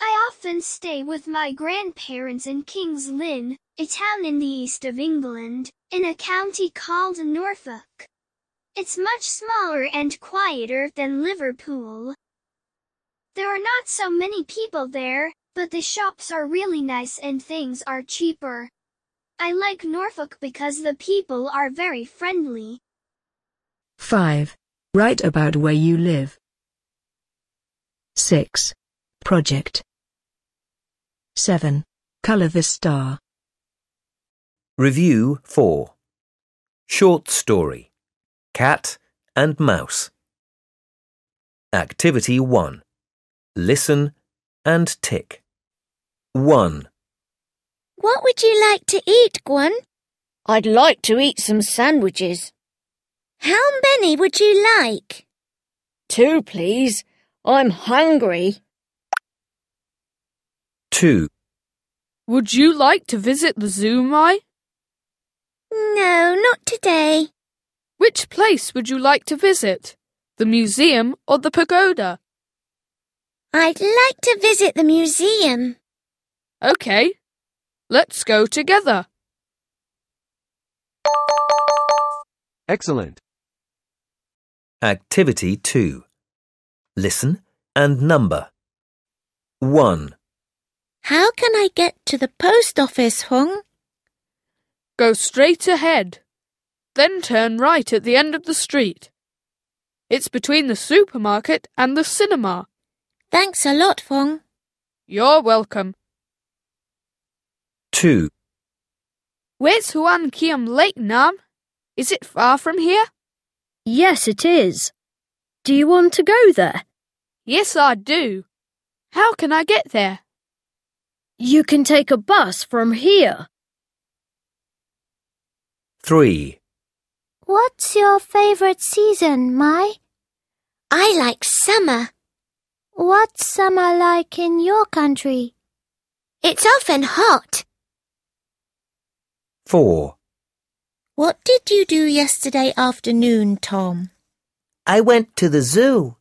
I often stay with my grandparents in King's Lynn, a town in the east of England, in a county called Norfolk. It's much smaller and quieter than Liverpool. There are not so many people there, but but the shops are really nice and things are cheaper. I like Norfolk because the people are very friendly. 5. Write about where you live. 6. Project. 7. Color the star. Review 4. Short story. Cat and mouse. Activity 1. Listen and tick. 1. What would you like to eat, Gwen? I'd like to eat some sandwiches. How many would you like? Two, please. I'm hungry. 2. Would you like to visit the zoo, Mai? No, not today. Which place would you like to visit? The museum or the pagoda? I'd like to visit the museum. Okay. Let's go together. Excellent. Activity 2. Listen and number. 1. How can I get to the post office, Hung? Go straight ahead. Then turn right at the end of the street. It's between the supermarket and the cinema. Thanks a lot, Phong. You're welcome. 2. Where's Hoan Kiem Lake, Nam? Is it far from here? Yes, it is. Do you want to go there? Yes, I do. How can I get there? You can take a bus from here. 3. What's your favorite season, Mai? I like summer. What's summer like in your country? It's often hot. 4. What did you do yesterday afternoon, Tom? I went to the zoo.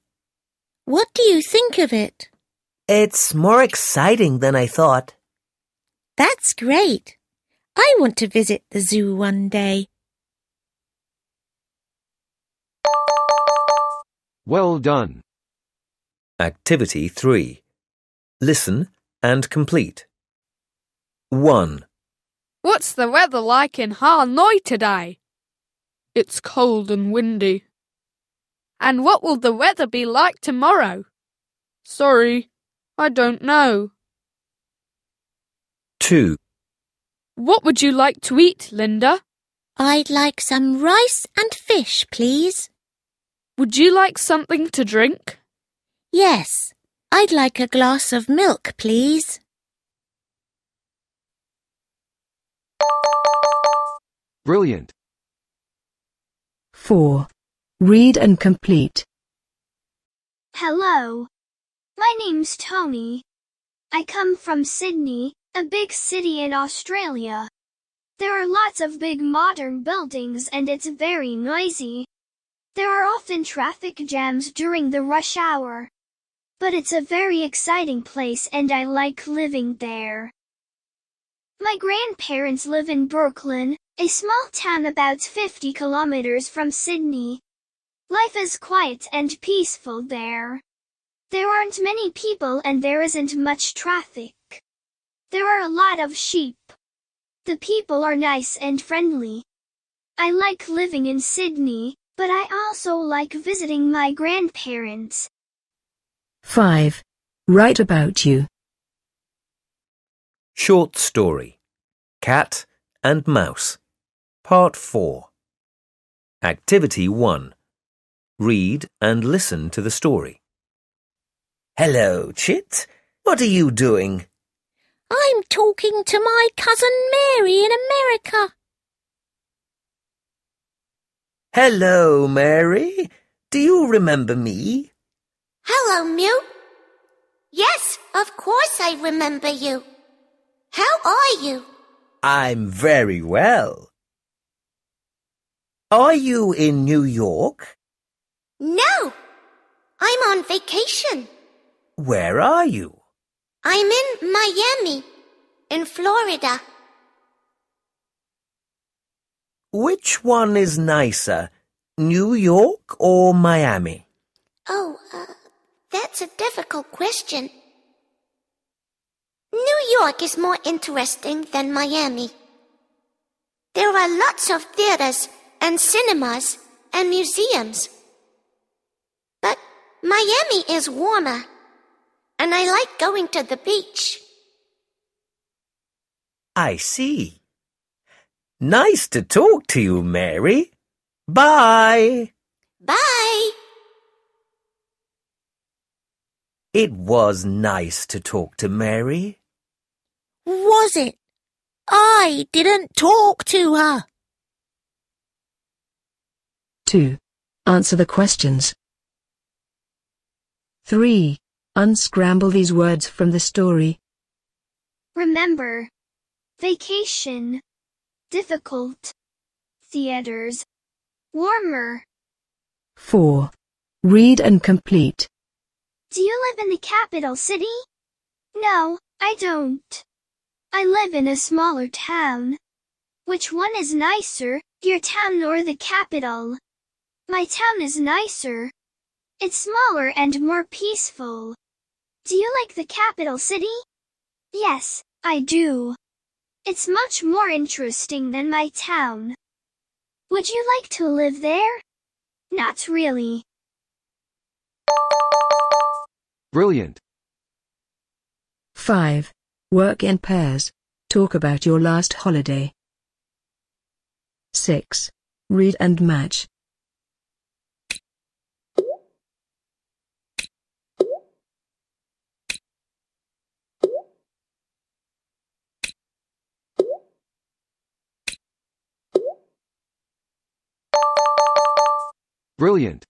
What do you think of it? It's more exciting than I thought. That's great. I want to visit the zoo one day. Well done. Activity 3. Listen and complete. 1. What's the weather like in Hanoi today? It's cold and windy. And what will the weather be like tomorrow? Sorry, I don't know. 2. What would you like to eat, Linda? I'd like some rice and fish, please. Would you like something to drink? Yes, I'd like a glass of milk, please. Brilliant. 4. Read and complete. Hello. My name's Tony. I come from Sydney, a big city in Australia. There are lots of big modern buildings and it's very noisy. There are often traffic jams during the rush hour. But it's a very exciting place and I like living there. My grandparents live in Brooklyn, a small town about 50 kilometers from Sydney. Life is quiet and peaceful there. There aren't many people and there isn't much traffic. There are a lot of sheep. The people are nice and friendly. I like living in Sydney, but I also like visiting my grandparents. 5. Write about you. Short story. Cat and mouse. Part 4. Activity 1. Read and listen to the story. Hello, Chit. What are you doing? I'm talking to my cousin Mary in America. Hello, Mary. Do you remember me? Hello, Miu. Yes, of course I remember you. How are you? I'm very well. Are you in New York? No, I'm on vacation. Where are you? I'm in Miami, in Florida. Which one is nicer, New York or Miami? Oh, uh, that's a difficult question. New York is more interesting than Miami. There are lots of theaters and cinemas and museums. But Miami is warmer, and I like going to the beach. I see. Nice to talk to you, Mary. Bye. Bye. It was nice to talk to Mary. Was it? I didn't talk to her. 2. Answer the questions. 3. Unscramble these words from the story. Remember. Vacation. Difficult. Theaters. Warmer. 4. Read and complete. Do you live in the capital city? No, I don't. I live in a smaller town. Which one is nicer, your town or the capital? My town is nicer. It's smaller and more peaceful. Do you like the capital city? Yes, I do. It's much more interesting than my town. Would you like to live there? Not really. Brilliant. 5. Work in pairs. Talk about your last holiday. 6. Read and match. Brilliant.